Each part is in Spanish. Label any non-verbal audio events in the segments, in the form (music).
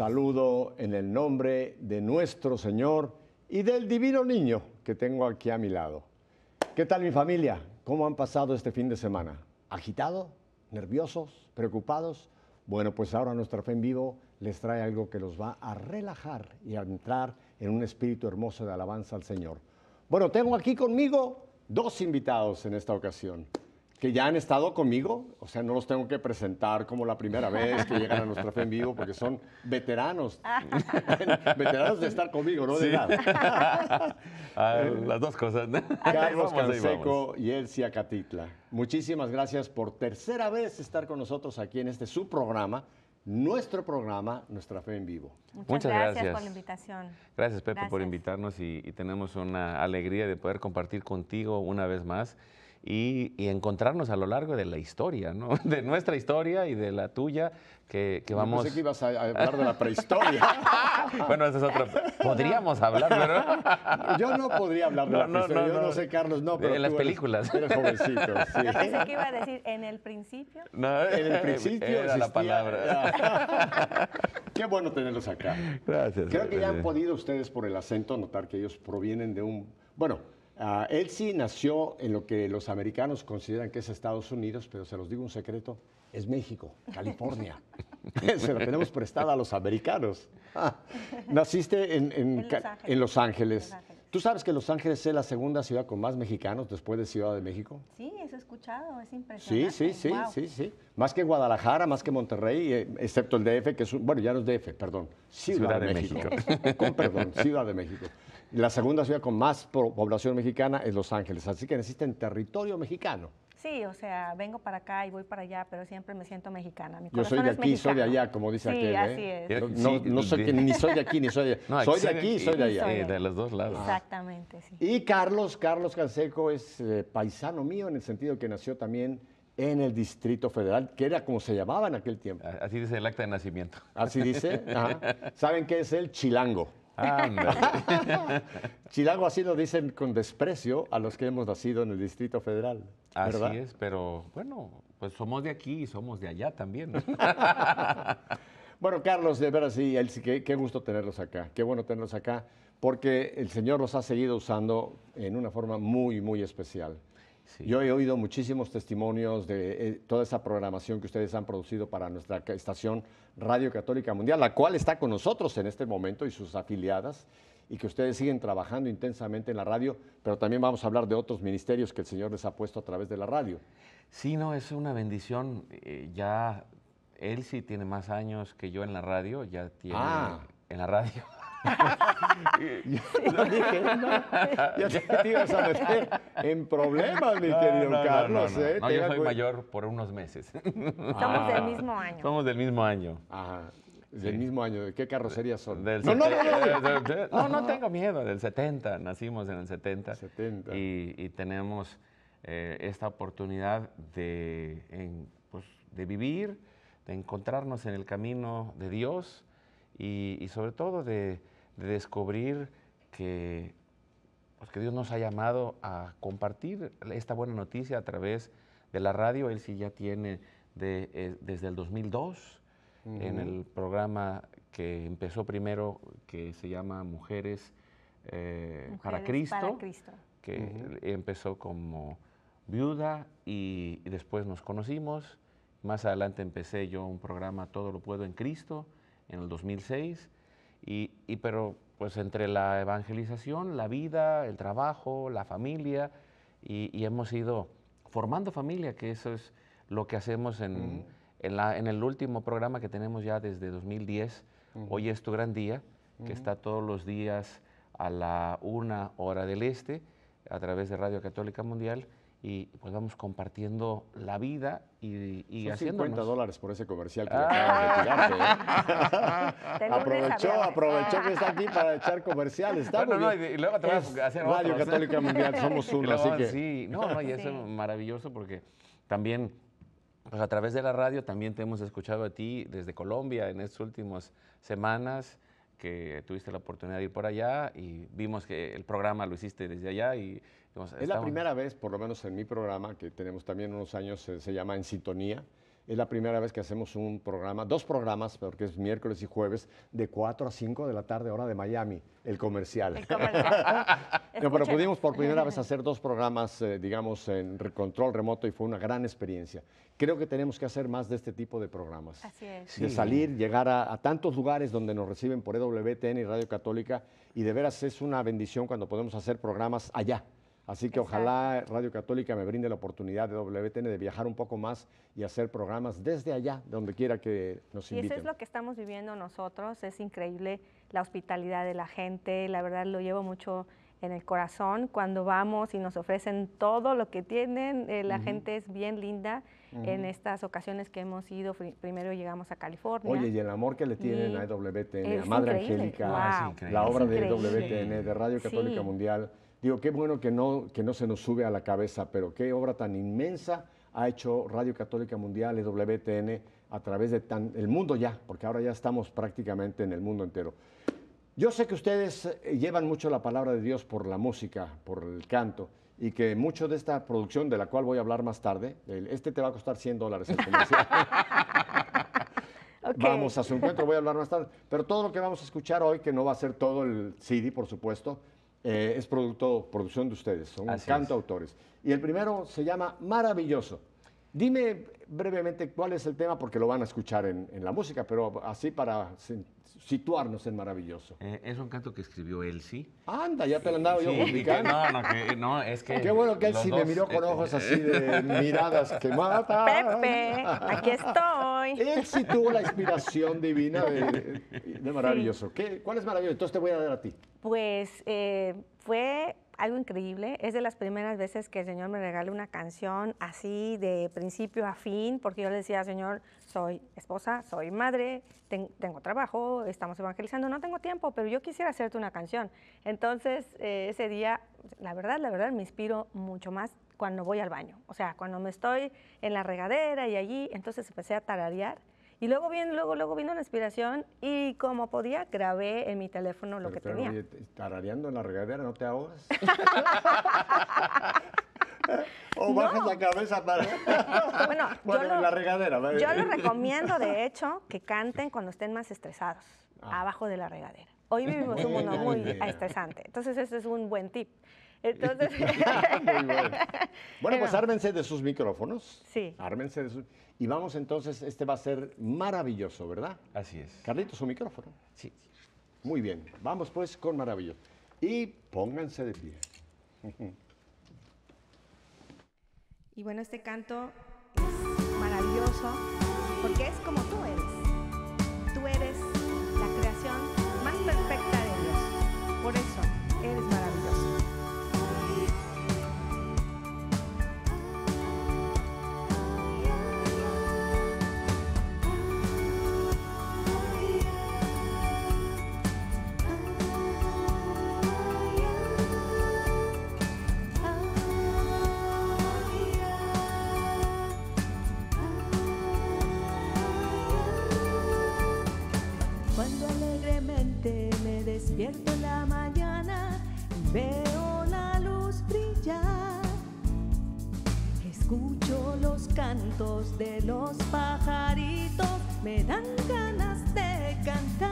Saludo en el nombre de nuestro Señor y del divino niño que tengo aquí a mi lado. ¿Qué tal mi familia? ¿Cómo han pasado este fin de semana? ¿Agitado? ¿Nerviosos? ¿Preocupados? Bueno, pues ahora nuestra fe en vivo les trae algo que los va a relajar y a entrar en un espíritu hermoso de alabanza al Señor. Bueno, tengo aquí conmigo dos invitados en esta ocasión que ya han estado conmigo, o sea, no los tengo que presentar como la primera vez que llegan a nuestra fe en vivo, porque son veteranos, (laughs) veteranos de estar conmigo, no de nada. (laughs) Ah, las dos cosas. ¿no? Carlos Canseco y Elsia Catitla. Muchísimas gracias por tercera vez estar con nosotros aquí en este su programa, nuestro programa, Nuestra Fe en Vivo. Muchas, Muchas gracias, gracias. por la invitación. Gracias, Pepe, por invitarnos y, y tenemos una alegría de poder compartir contigo una vez más y, y encontrarnos a lo largo de la historia, ¿no? (laughs) De nuestra historia y de la tuya, que, que Yo vamos... Pensé que ibas a hablar de la prehistoria. (laughs) bueno, esa es otra... Podríamos hablar, ¿verdad? (laughs) Yo no podría hablar de No, la no, prehistoria. no, Yo no no. sé, Carlos, no, pero En las tú eres- películas. Eres jovencito, sí. Yo pensé que iba a decir en el principio. No, En el principio Era la existía- palabra. Qué bueno tenerlos acá. Gracias. Creo que ya han Pepe. podido ustedes por el acento notar que ellos provienen de un... Bueno, ah, él sí nació en lo que los americanos consideran que es Estados Unidos, pero se los digo un secreto, es México, California. (laughs) (laughs) se la tenemos prestada a los americanos. Ah, (laughs) naciste en, en En Los Ca- Ángeles. en Los Ángeles. ¿Tú sabes que Los Ángeles es la segunda ciudad con más mexicanos después de Ciudad de México? Sí, eso he escuchado, es Sí, impresionante. sí, sí, Guau. sí, sí. Más que Guadalajara, más que Monterrey, eh, excepto el DF, que es, un- bueno, ya no es DF, perdón, Ciudad, de, México. (laughs) con perdón, Ciudad de México. La segunda ciudad con más po- población mexicana es Los Ángeles, así que necesitan territorio mexicano. Sí, o sea, vengo para acá y voy para allá, pero siempre me siento mexicana. Mi Yo soy corazón de es aquí, soy de mexicano. allá, como dice sí, aquel. así ¿eh? es. No, no- no soy que ni soy de aquí ni soy de (laughs) allá. No, soy de aquí soy de allá. Sí, de los dos lados. Exactamente, sí. Y Carlos, Carlos Canseco es eh, paisano mío en el sentido que nació también en el Distrito Federal, que era como se llamaba en aquel tiempo. Así dice el acta de nacimiento. Así dice. (laughs) Ajá. ¿Saben qué es el chilango? (laughs) Chilango así lo dicen con desprecio a los que hemos nacido en el Distrito Federal. Así es, pero bueno, pues somos de aquí y somos de allá también. (laughs) Bueno, Carlos, de veras, sí, él sí, qué, qué gusto tenerlos acá. Qué bueno tenerlos acá, porque el Señor los ha seguido usando en una forma muy, muy especial. Sí. Yo he oído muchísimos testimonios de eh, toda esa programación que ustedes han producido para nuestra estación Radio Católica Mundial, la cual está con nosotros en este momento y sus afiliadas, y que ustedes siguen trabajando intensamente en la radio, pero también vamos a hablar de otros ministerios que el Señor les ha puesto a través de la radio. Sí, no, es una bendición. eh, ya él sí tiene más años que yo en la radio, ya tiene Ah. en la radio. (laughs) Yo dije, no, ya te, ibas a meter en problemas, mi querido no, no, Carlos. no, no. ¿eh? No, yo soy mayor por unos meses. Somos del mismo año. Somos del mismo año. Ajá, del mismo año. ¿De qué carrocería son? Del no, no, no, no, no, no tengo miedo, del 70, nacimos en el 70. 70. Y, y tenemos eh, esta oportunidad de, en, pues, de vivir, de encontrarnos en el camino de Dios y, y sobre todo de, de descubrir que, pues, que Dios nos ha llamado a compartir esta buena noticia a través de la radio. Él sí ya tiene de, eh, desde el 2002 en el programa que empezó primero, que se llama Mujeres, eh, para Cristo, Para Cristo. que empezó como viuda y, y después nos conocimos. Más adelante empecé yo un programa Todo lo puedo en Cristo en el 2006. Y, y pero pues entre la evangelización, la vida, el trabajo, la familia, y, y hemos ido formando familia, que eso es lo que hacemos en, en, la- en el último programa que tenemos ya desde 2010. Hoy es tu gran día, que está todos los días a la una hora del este a través de Radio Católica Mundial y pues vamos compartiendo la vida y, y Son 50 haciéndonos. dólares por ese comercial que le acabas de tirarte. ¿eh? (laughs) Aprovechó, aprovechó que está aquí para echar comerciales. Está Bueno, muy no, bien. y- luego te voy a hacer Radio otros, ¿eh? Católica Mundial, somos (laughs) uno, luego, así que... Sí, no, no, y eso es Sí. maravilloso porque también pues a través de la radio también te hemos escuchado a ti desde Colombia en estas últimas semanas que tuviste la oportunidad de ir por allá y vimos que el programa lo hiciste desde allá y Es la primera vez, por lo menos en mi programa, que tenemos también unos años, eh, se llama En Sintonía, Es la primera vez que hacemos un programa, dos programas, porque es miércoles y jueves, de 4 a 5 de la tarde, hora de Miami, el comercial. El comercial. (laughs) No, pero pudimos por primera vez hacer dos programas, eh, digamos, en control remoto y fue una gran experiencia. Creo que tenemos que hacer más de este tipo de programas. Así es. De Sí. salir, llegar a, a tantos lugares donde nos reciben por EWTN y Radio Católica y de veras es una bendición cuando podemos hacer programas allá. Así que Exacto. ojalá Radio Católica me brinde la oportunidad de WTN de viajar un poco más y hacer programas desde allá, donde quiera que nos Y eso inviten. es lo que estamos viviendo nosotros. Es increíble la hospitalidad de la gente. La verdad lo llevo mucho en el corazón. Cuando vamos y nos ofrecen todo lo que tienen, eh, la gente es bien linda. En estas ocasiones que hemos ido, primero llegamos a California. Oye, y el amor que le tienen Y a EWTN, a Madre increíble. Angélica, Wow. La obra de. EWTN, de Radio Católica Sí. Mundial. Digo, qué bueno que no, que no se nos sube a la cabeza, pero qué obra tan inmensa ha hecho Radio Católica Mundial, EWTN, a través de tan, el mundo ya, porque ahora ya estamos prácticamente en el mundo entero. Yo sé que ustedes eh, llevan mucho la palabra de Dios por la música, por el canto, y que mucho de esta producción, de la cual voy a hablar más tarde, este te va a costar 100 dólares el comercial. Ok. Vamos a su encuentro, voy a hablar más tarde. Pero todo lo que vamos a escuchar hoy, que no va a ser todo el CD, por supuesto, eh, es producto, producción de ustedes, son cantautores. Y el primero se llama Maravilloso. Dime brevemente cuál es el tema, porque lo van a escuchar en, en la música, pero así para situarnos en Maravilloso. Eh, es un canto que escribió Elsie. Anda, ya te lo andaba yo Sí, que- publicando. no, no, que, no, es que... Qué bueno que sí me miró con eh, ojos (laughs) así de miradas que matan. Pepe, aquí estoy. Sí tuvo la inspiración divina de, de maravilloso. ¿Qué, ¿Cuál es maravilloso? Entonces te voy a dar a ti. Pues eh, fue algo increíble. Es de las primeras veces que el Señor me regala una canción así de principio a fin, porque yo le decía, Señor, soy esposa, soy madre, ten- tengo trabajo, estamos evangelizando, no tengo tiempo, pero yo quisiera hacerte una canción. Entonces, eh, ese día, la verdad, la verdad, me inspiro mucho más cuando voy al baño. O sea, cuando me estoy en la regadera y allí, entonces empecé a tararear. Y luego bien, luego, luego vino la inspiración y como podía, grabé en mi teléfono lo Pero, que tenía. oye, tarareando en la regadera, ¿no te ahogas? (laughs) (laughs) o bajas la cabeza para... Bueno, (laughs) bueno, yo, en lo, la regadera. ¿vale? yo lo recomiendo, de hecho, que canten cuando estén más estresados, Ah. abajo de la regadera. Hoy vivimos un mundo muy estresante, entonces ese es un buen tip. Entonces, (laughs) Muy bueno. Bueno, pues Pero- ármense de sus micrófonos. Sí. Ármense de sus... Y vamos entonces, este va a ser maravilloso, ¿verdad? Así es. Carlito, su micrófono. Sí. Muy bien, vamos pues con maravilloso. Y pónganse de pie. y bueno, este canto es maravilloso porque es como tú eres. Tú eres la creación más perfecta de Dios. Por eso despierto en la mañana y veo la luz brillar, escucho los cantos de los pajaritos, me dan ganas de cantar.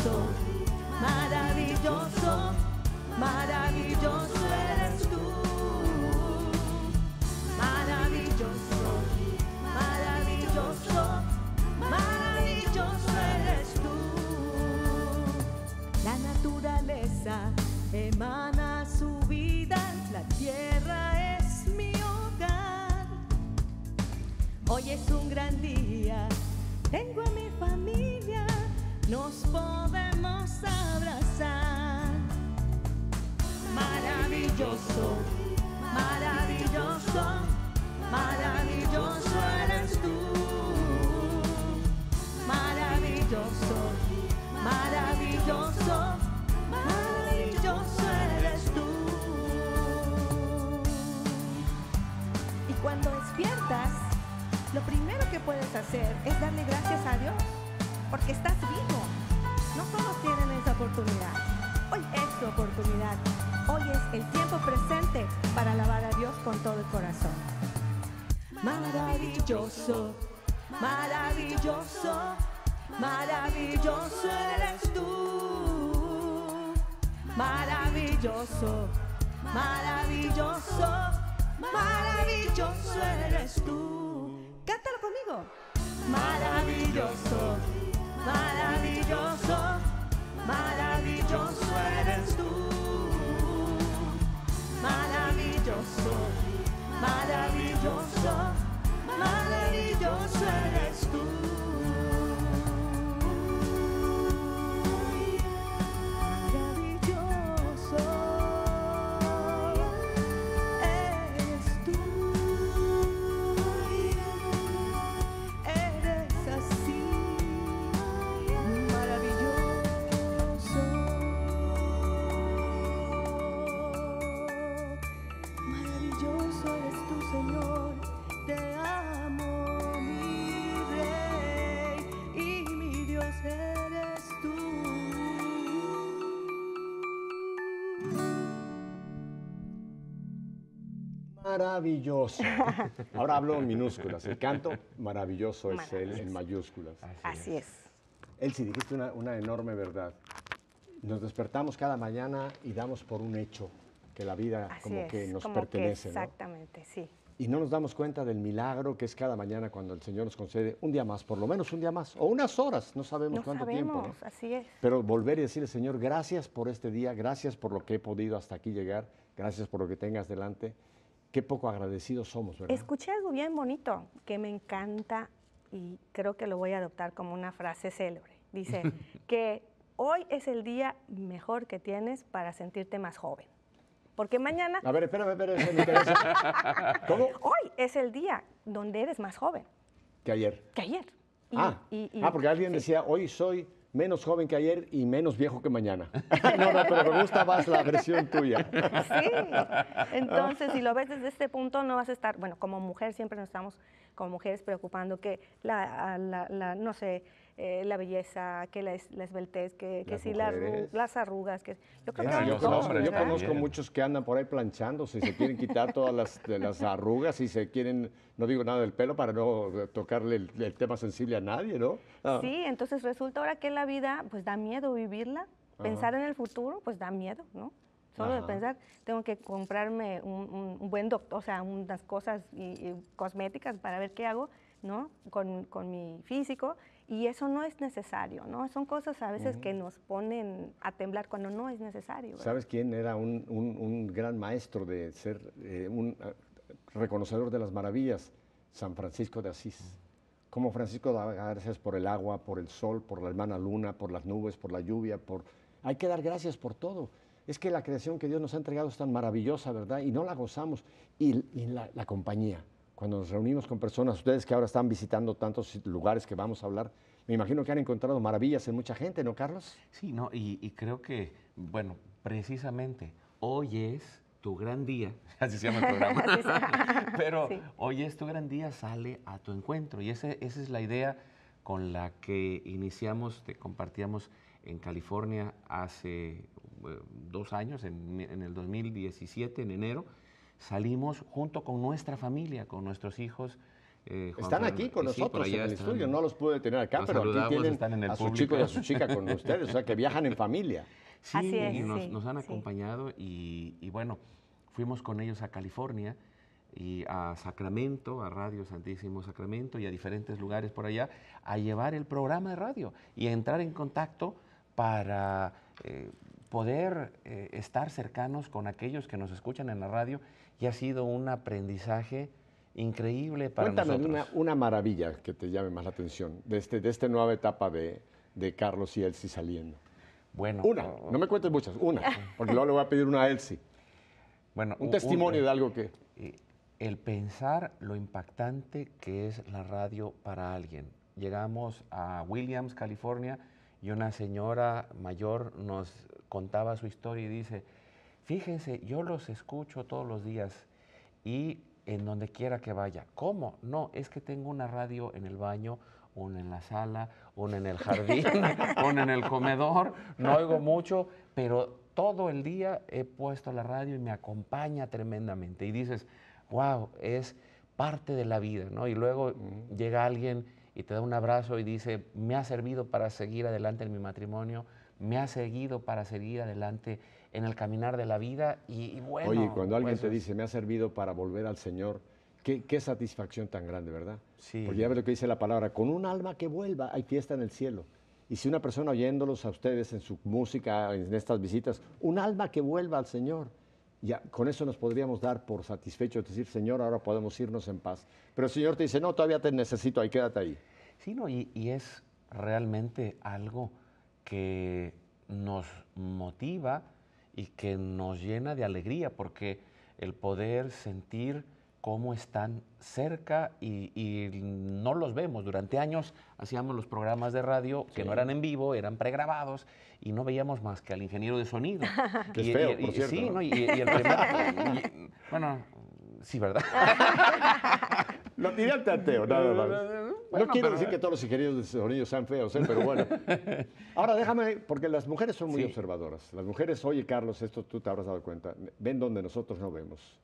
Maravilloso, maravilloso, maravilloso eres tú. Maravilloso, maravilloso, maravilloso eres tú. La naturaleza emana su vida, la tierra es mi hogar. Hoy es un gran día, tengo a mi familia, nos podemos abrazar. Maravilloso, maravilloso, maravilloso eres tú. Maravilloso, maravilloso, maravilloso eres tú. Y cuando despiertas, lo primero que puedes hacer es darle gracias a Dios porque estás vivo. No todos tienen esa oportunidad. Hoy es tu oportunidad. Hoy es el tiempo presente para alabar a Dios con todo el corazón. Maravilloso, maravilloso, maravilloso eres tú. Maravilloso, maravilloso, maravilloso eres tú. Cántalo conmigo. Maravilloso, maravilloso, maravilloso eres tú. Maravilloso, maravilloso, maravilloso eres tú. Maravilloso. Ahora hablo en minúsculas. El canto maravilloso es el en mayúsculas. Así es. Elsie, dijiste una, una enorme verdad. Nos despertamos cada mañana y damos por un hecho que la vida Así como es. que nos como pertenece, ¿no? Exactamente, sí. Y no nos damos cuenta del milagro que es cada mañana cuando el Señor nos concede un día más, por lo menos un día más, o unas horas, no sabemos No cuánto sabemos, tiempo. ¿no? así es. Pero volver y decirle, Señor, gracias por este día, gracias por lo que he podido hasta aquí llegar, gracias por lo que tengas delante. Qué poco agradecidos somos, ¿verdad? Escuché algo bien bonito que me encanta y creo que lo voy a adoptar como una frase célebre. Dice (laughs) que hoy es el día mejor que tienes para sentirte más joven. Porque mañana, A ver, espérame, espérame, me interesa. (laughs) ¿Cómo? hoy es el día donde eres más joven Que ayer. que ayer. Y- ah, y- y- ah, porque alguien sí. decía, hoy soy menos joven que ayer y menos viejo que mañana. (laughs) no, no, pero me gusta más la versión tuya. Sí, entonces si lo ves desde este punto no vas a estar, bueno, como mujer siempre nos estamos como mujeres preocupando que la, la- la- no sé, eh, la belleza, que la, es- la esbeltez, que, que Las la mujeres. las arrugas, que yo creo que Sí, yo vamos los todos, conozco, hombres yo ¿verdad? conozco también. muchos que andan por ahí planchando, si se quieren quitar todas las, de las arrugas, si se quieren, no digo nada del pelo para no tocarle el, el tema sensible a nadie, ¿no? Ah, Sí, entonces resulta ahora que la vida, pues da miedo vivirla. Pensar en el futuro, pues da miedo, ¿no? Solo de pensar, tengo que comprarme un, un- un buen doctor, o sea, unas cosas y- y cosméticas para ver qué hago, ¿no? Con, con mi físico. Y eso no es necesario, ¿no? Son cosas a veces que nos ponen a temblar cuando no es necesario. ¿verdad? ¿Sabes quién era un, un- un gran maestro de ser eh, un eh, reconocedor de las maravillas? San Francisco de Asís. Como Francisco daba gracias por el agua, por el sol, por la hermana luna, por las nubes, por la lluvia, por... Hay que dar gracias por todo. Es que la creación que Dios nos ha entregado es tan maravillosa, ¿verdad? Y no la gozamos. Y, y la, la compañía, cuando nos reunimos con personas, ustedes que ahora están visitando tantos lugares que vamos a hablar, me imagino que han encontrado maravillas en mucha gente, ¿no, Carlos? Sí, no, y, y creo que, bueno, precisamente hoy es tu gran día, (laughs) así se llama el programa, (laughs) (laughs) pero Sí. hoy es tu gran día, sale a tu encuentro. Y ese- esa es la idea con la que iniciamos, te compartíamos en California hace eh, dos años, en, en el 2017, en enero, salimos junto con nuestra familia, con nuestros hijos. eh, Juan Están aquí con sí, nosotros en el están. estudio, no los pude tener acá, pero aquí tienen están en el a su público. chico y a su chica con ustedes, o sea que viajan en familia. (laughs) Sí, Así es, y nos, sí, nos han sí. acompañado y, y bueno, fuimos con ellos a California y a Sacramento, a Radio Santísimo Sacramento y a diferentes lugares por allá, a llevar el programa de radio y a entrar en contacto para eh, poder eh, estar cercanos con aquellos que nos escuchan en la radio y ha sido un aprendizaje increíble para Cuéntame nosotros. una, una maravilla que te llame más la atención de, este, de esta nueva etapa de, de Carlos y Elsie saliendo. Bueno, Una, oh, no me cuentes muchas, una, porque luego le voy a pedir una a Elsie. bueno, Un testimonio de algo que... eh, el pensar lo impactante que es la radio para alguien. Llegamos a Williams, California, y una señora mayor nos contaba su historia y dice, fíjense, yo los escucho todos los días y en donde quiera que vaya. ¿Cómo? No, es que tengo una radio en el baño, una en la sala, una en el jardín, (laughs) una en el comedor, no oigo mucho, pero todo el día he puesto la radio y me acompaña tremendamente. Y dices, wow, es parte de la vida, ¿no? Y luego llega alguien y te da un abrazo y dice, me ha servido para seguir adelante en mi matrimonio, me ha seguido para seguir adelante en el caminar de la vida y, y bueno. Oye, cuando alguien pues te dice, me ha servido para volver al Señor, qué, qué satisfacción tan grande, ¿verdad? Sí. Porque ya ves lo que dice la palabra, con un alma que vuelva, hay fiesta en el cielo. Y si una persona oyéndolos a ustedes en su música, en estas visitas, un alma que vuelva al Señor, ya con eso nos podríamos dar por satisfechos, decir, Señor, ahora podemos irnos en paz. Pero el Señor te dice, no, todavía te necesito, ahí quédate ahí. Sí, no, y, y es realmente algo que nos motiva y que nos llena de alegría, porque el poder sentir cómo están cerca y, y no los vemos. Durante años hacíamos los programas de radio que no eran en vivo, eran pregrabados y no veíamos más que al ingeniero de sonido. (laughs) Que es feo, y- por y- cierto, Sí, ¿no? ¿no? Y, el primer- bueno, sí, ¿verdad? (laughs) Lo tiré al tanteo, nada más. Bueno, no quiero pero- decir que todos los ingenieros de sonido sean feos, ¿eh? pero bueno. (laughs) Ahora déjame, porque las mujeres son muy Sí. observadoras. Las mujeres, oye Carlos, esto tú te habrás dado cuenta, ven donde nosotros no vemos.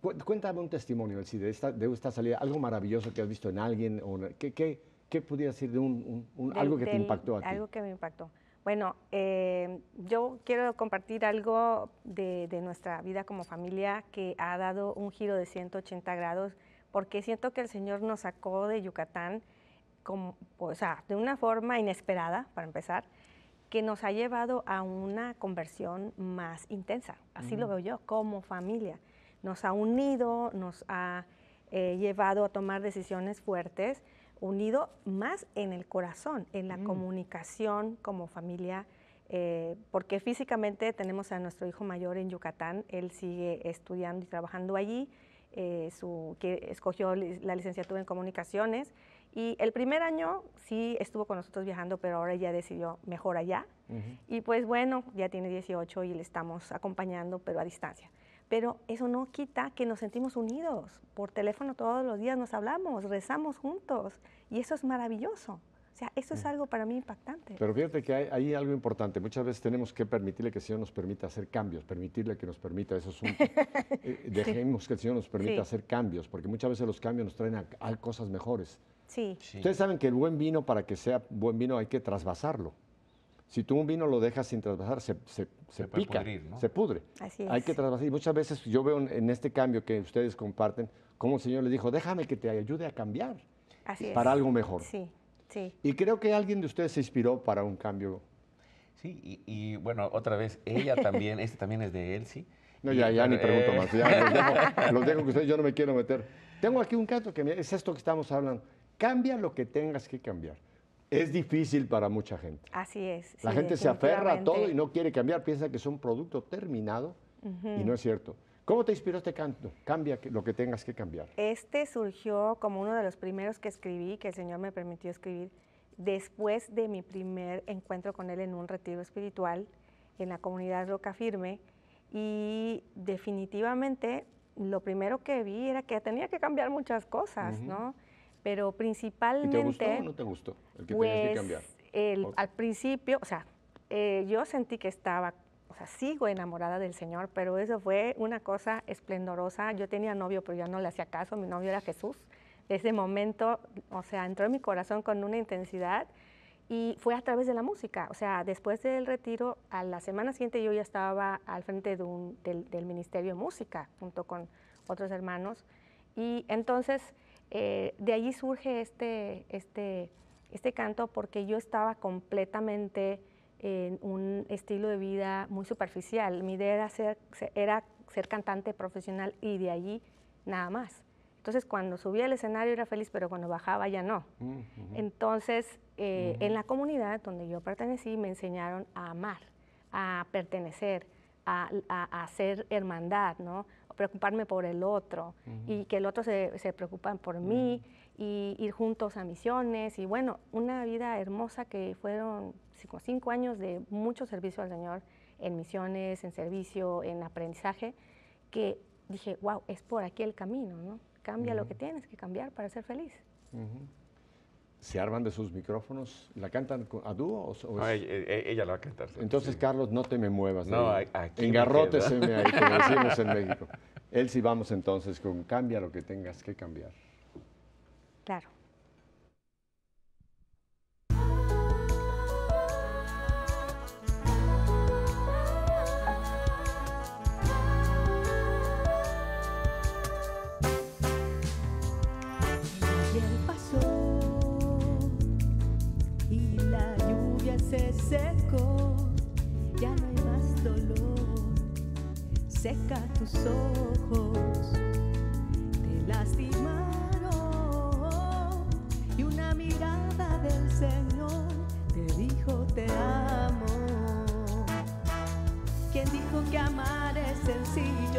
Cu- Cuéntame un testimonio, Elsie, de esta, de esta salida, algo maravilloso que has visto en alguien, o ¿qué, qué, qué pudiera decir de un, un- un- Del- algo que te del- impactó a ti? Algo que me impactó. Bueno, eh, yo quiero compartir algo de, de nuestra vida como familia que ha dado un giro de 180 grados, porque siento que el Señor nos sacó de Yucatán como, o sea, de una forma inesperada, para empezar, que nos ha llevado a una conversión más intensa. Así lo veo yo, como familia. Nos ha unido, nos ha eh, llevado a tomar decisiones fuertes, unido más en el corazón, en la comunicación como familia, eh, porque físicamente tenemos a nuestro hijo mayor en Yucatán, él sigue estudiando y trabajando allí, eh, su, que escogió la licenciatura en comunicaciones y el primer año sí estuvo con nosotros viajando, pero ahora ya decidió mejor allá. Y pues bueno, ya tiene 18 y le estamos acompañando, pero a distancia. Pero eso no quita que nos sentimos unidos. Por teléfono todos los días nos hablamos, rezamos juntos. Y eso es maravilloso. O sea, eso es algo para mí impactante. Pero fíjate que hay, hay algo importante. Muchas veces tenemos que permitirle que el Señor nos permita hacer cambios, permitirle que nos permita esos asuntos. (laughs) Eh, dejemos que el Señor nos permita Sí. hacer cambios, porque muchas veces los cambios nos traen a, a cosas mejores. Sí, Sí. Ustedes saben que el buen vino, para que sea buen vino, hay que trasvasarlo. Si tú un vino lo dejas sin trasvasar, se, se, se Se puede pica, pudrir, ¿no? se pudre. así Hay es. que trasvasar. Y muchas veces yo veo en, en este cambio que ustedes comparten, cómo el Señor le dijo, déjame que te ayude a cambiar Así es. para algo mejor. Sí, sí. Y creo que alguien de ustedes se inspiró para un cambio. Sí, y, y, bueno, otra vez, ella también, este también es de Elsie. No, Y- ya, ya ni pero, pregunto eh, más. Ya los dejo, (laughs) los dejo que ustedes, yo no me quiero meter. Tengo aquí un canto que me- es esto que estamos hablando. Cambia lo que tengas que cambiar. Es difícil para mucha gente. Así es. La sí, gente se aferra a todo y no quiere cambiar, piensa que es un producto terminado y no es cierto. ¿Cómo te inspiró este canto? Cambia lo que tengas que cambiar. Este surgió como uno de los primeros que escribí, que el Señor me permitió escribir, después de mi primer encuentro con Él en un retiro espiritual en la comunidad Roca Firme. Y definitivamente lo primero que vi era que tenía que cambiar muchas cosas, ¿no? Pero ¿Y principalmente... te gustó o no te gustó? El que tenías que Pues cambiar. el- al principio, o sea, eh, yo sentí que estaba, o sea, sigo enamorada del Señor, pero eso fue una cosa esplendorosa. Yo tenía novio, pero ya no le hacía caso, mi novio era Jesús. Ese momento, o sea, entró en mi corazón con una intensidad y fue a través de la música. O sea, después del retiro, a la semana siguiente yo ya estaba al frente de un- del, del Ministerio de Música junto con otros hermanos. Y entonces, eh, de allí surge este, este, este canto porque yo estaba completamente en un estilo de vida muy superficial. Mi idea era ser, se- era ser cantante profesional y de allí nada más. Entonces, cuando subía al escenario era feliz, pero cuando bajaba ya no. Entonces, eh, en la comunidad donde yo pertenecí me enseñaron a amar, a pertenecer, a, a- a hacer hermandad, ¿no? preocuparme por el otro y que el otro se, se preocupa por mí y ir juntos a misiones y bueno, una vida hermosa que fueron cinco, cinco años de mucho servicio al Señor en misiones, en servicio, en aprendizaje, que dije, wow, es por aquí el camino, ¿no? Cambia lo que tienes que cambiar para ser feliz. ¿Se arman de sus micrófonos? ¿La cantan a dúo? o o No, es- ella, ella- ella lo va a cantar. Entonces, Carlos, no te me muevas. No, ahí. a- aquí me Engarróteseme ahí, como (laughs) decimos en México. Él sí vamos entonces con cambia lo que tengas que cambiar. Claro. Seca tus ojos, te lastimaron y una mirada del Señor te dijo te amo. ¿Quién dijo que amar es sencillo?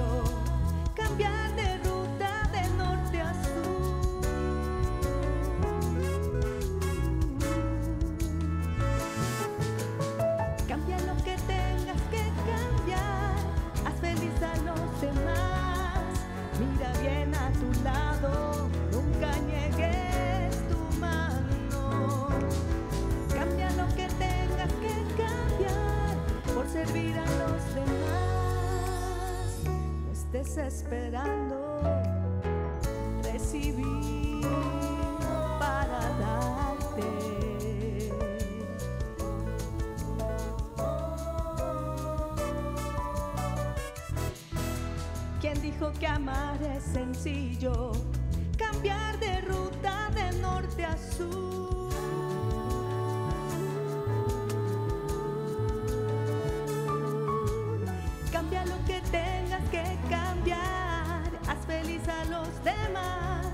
¿Quién dijo que amar es sencillo? Cambiar de ruta de norte a sur. Cambia lo que tengas que cambiar. Haz feliz a los demás.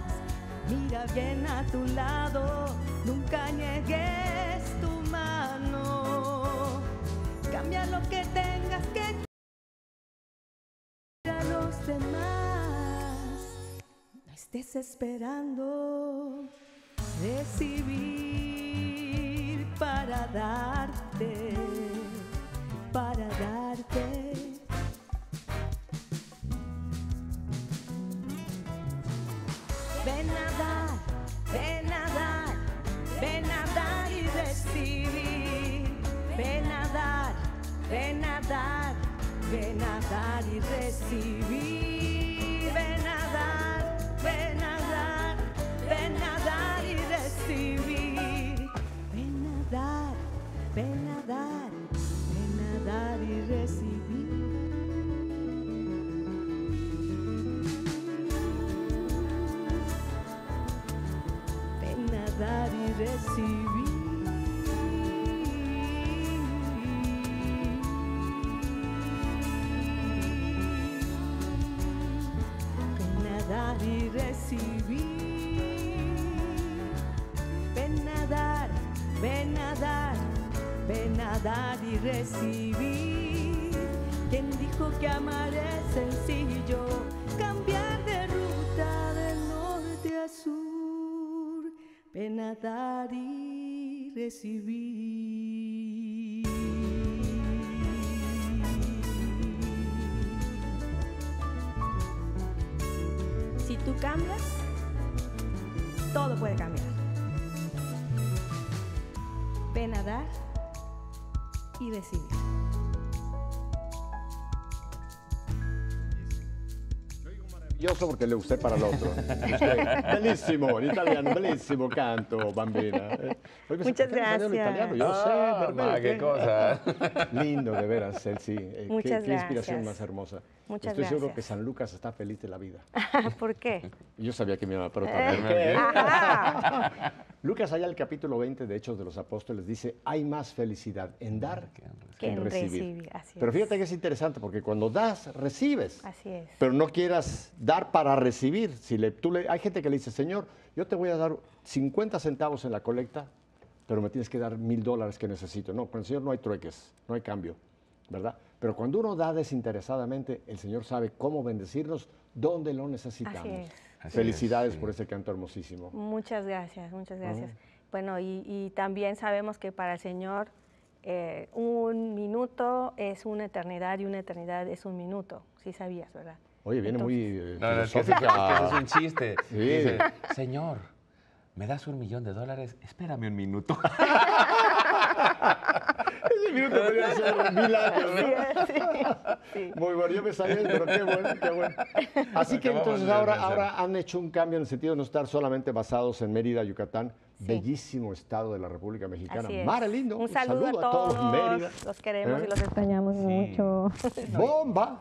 Mira bien a tu lado. Nunca niegues esperando recibir para darte, para darte. Ven a dar, ven a dar, ven a dar y recibir. Ven a dar, ven a dar, ven a dar y recibir. Ven a dar, dar y recibir. Ven a dar y recibir. Ven a dar, ven a dar, ven a dar y recibir. ¿Quién dijo que amar es sencillo? Cambiar de sur. Ven a dar y recibir. Si tú cambias, todo puede cambiar. Ven a dar y recibir. Maravilloso porque le usé para el otro. (laughs) Bellissimo, in italiano, bellissimo canto, bambina. Muchas gracias. italiano, yo sé, Ah, de ma, repente. qué cosa. Lindo, de veras, Celsi. Eh, qué- Muchas qué, inspiración gracias. más hermosa. Muchas Estoy seguro que gracias. San Lucas está feliz de la vida. (laughs) ¿Por qué? Yo sabía que me iba a preguntar. Eh. Ajá. Lucas, allá el capítulo 20 de Hechos de los Apóstoles, dice, hay más felicidad en dar Que que en recibir. recibir, así Pero es. fíjate que es interesante porque cuando das, recibes. Así es. Pero no quieras dar para recibir. Si le, tú le- hay gente que le dice, Señor, yo te voy a dar 50 centavos en la colecta, pero me tienes que dar mil dólares que necesito. No, con el Señor no hay trueques, no hay cambio, ¿verdad? Pero cuando uno da desinteresadamente, el Señor sabe cómo bendecirnos, dónde lo necesitamos. Así es. Así es, Felicidades sí. por ese canto hermosísimo. Muchas gracias, muchas gracias. Bueno, y, y también sabemos que para el Señor eh, un minuto es una eternidad y una eternidad es un minuto. Sí sabías, ¿verdad? Oye, viene muy eh, No, no, es que, es es un chiste. Sí. Dice, señor, ¿me das un millón de dólares? Espérame un minuto. (laughs) Ese minuto podría (laughs) ser mil años. Sí, sí. Muy bueno, yo me sabía, pero qué bueno, qué bueno. Así que entonces ahora, ahora han hecho un cambio en el sentido de no estar solamente basados en Mérida, Yucatán, Sí. bellísimo estado de la República Mexicana. Mare lindo, Un saludo, a todos. Mérida. Los queremos ¿Eh? y los extrañamos mucho. (laughs) ¡Bomba!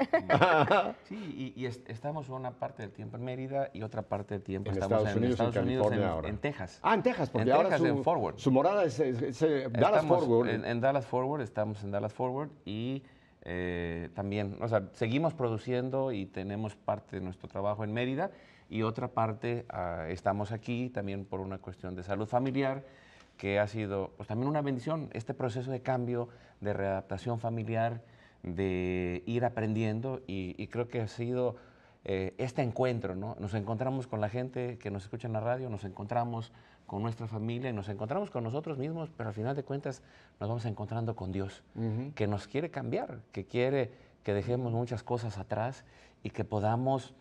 Sí, y, y es- estamos una parte del tiempo en Mérida y otra parte del tiempo En estamos Estados Unidos, en Estados Unidos, California en, ahora. en Texas. Ah, en Texas, porque En ahora Texas, su, en Forward. su morada es, es- es, eh, Dallas Estamos Forward. En, en Dallas Forward, estamos en Dallas Forward y eh, también, o sea, seguimos produciendo y tenemos parte de nuestro trabajo en Mérida y otra parte ah, estamos aquí también por una cuestión de salud familiar que ha sido pues, también una bendición, este proceso de cambio, de readaptación familiar, de ir aprendiendo y, y creo que ha sido eh, este encuentro, ¿no? Nos encontramos con la gente que nos escucha en la radio, nos encontramos con nuestra familia y nos encontramos con nosotros mismos, pero al final de cuentas nos vamos encontrando con Dios, que nos quiere cambiar, que quiere que dejemos muchas cosas atrás y que podamos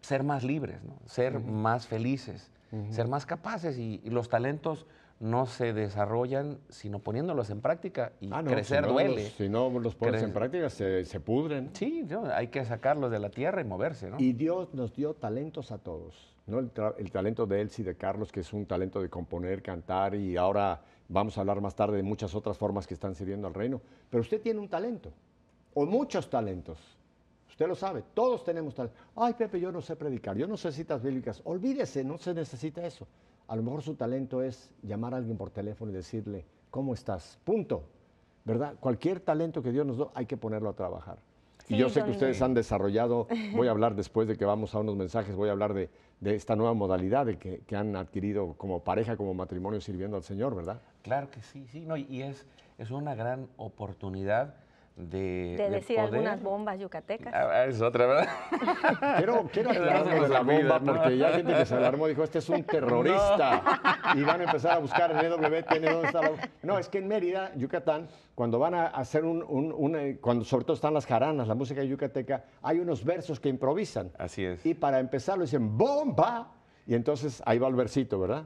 ser más libres, ¿no? ser más felices, ser más capaces y, y los talentos no se desarrollan sino poniéndolos en práctica y Ah, no, crecer si no duele. Los, si no los pones en práctica, se, se pudren. Sí, ¿no? hay que sacarlos de la tierra y moverse, ¿no? Y Dios nos dio talentos a todos. ¿no? El, el talento de Elsie, de Carlos, que es un talento de componer, cantar, y ahora vamos a hablar más tarde de muchas otras formas que están sirviendo al reino. Pero usted tiene un talento, o muchos talentos. Usted lo sabe, todos tenemos talento. Ay, Pepe, yo no sé predicar, yo no sé citas bíblicas. Olvídese, no se necesita eso. A lo mejor su talento es llamar a alguien por teléfono y decirle, ¿cómo estás? Punto. ¿Verdad? Cualquier talento que Dios nos dio, hay que ponerlo a trabajar. y yo sé que ustedes han desarrollado, (laughs) voy a hablar después de que vamos a unos mensajes, voy a hablar de, de esta nueva modalidad de que, que han adquirido como pareja, como matrimonio, sirviendo al Señor, ¿verdad? Claro que sí, sí, no, y- y es, es una gran oportunidad de, De decir poder- algunas bombas yucatecas. Ah, es otra, ¿verdad? (laughs) Quiero, quiero de la bomba, porque ya hay gente que se alarmó, dijo, este es un (laughs) terrorista. Y van a empezar a buscar en EWTN dónde está la bomba. No, es que en Mérida, Yucatán, cuando van a hacer un, un- cuando sobre todo están las jaranas, la música yucateca, hay unos versos que improvisan. Así es. Y para empezar lo dicen, bomba. Y entonces ahí va el versito, ¿verdad?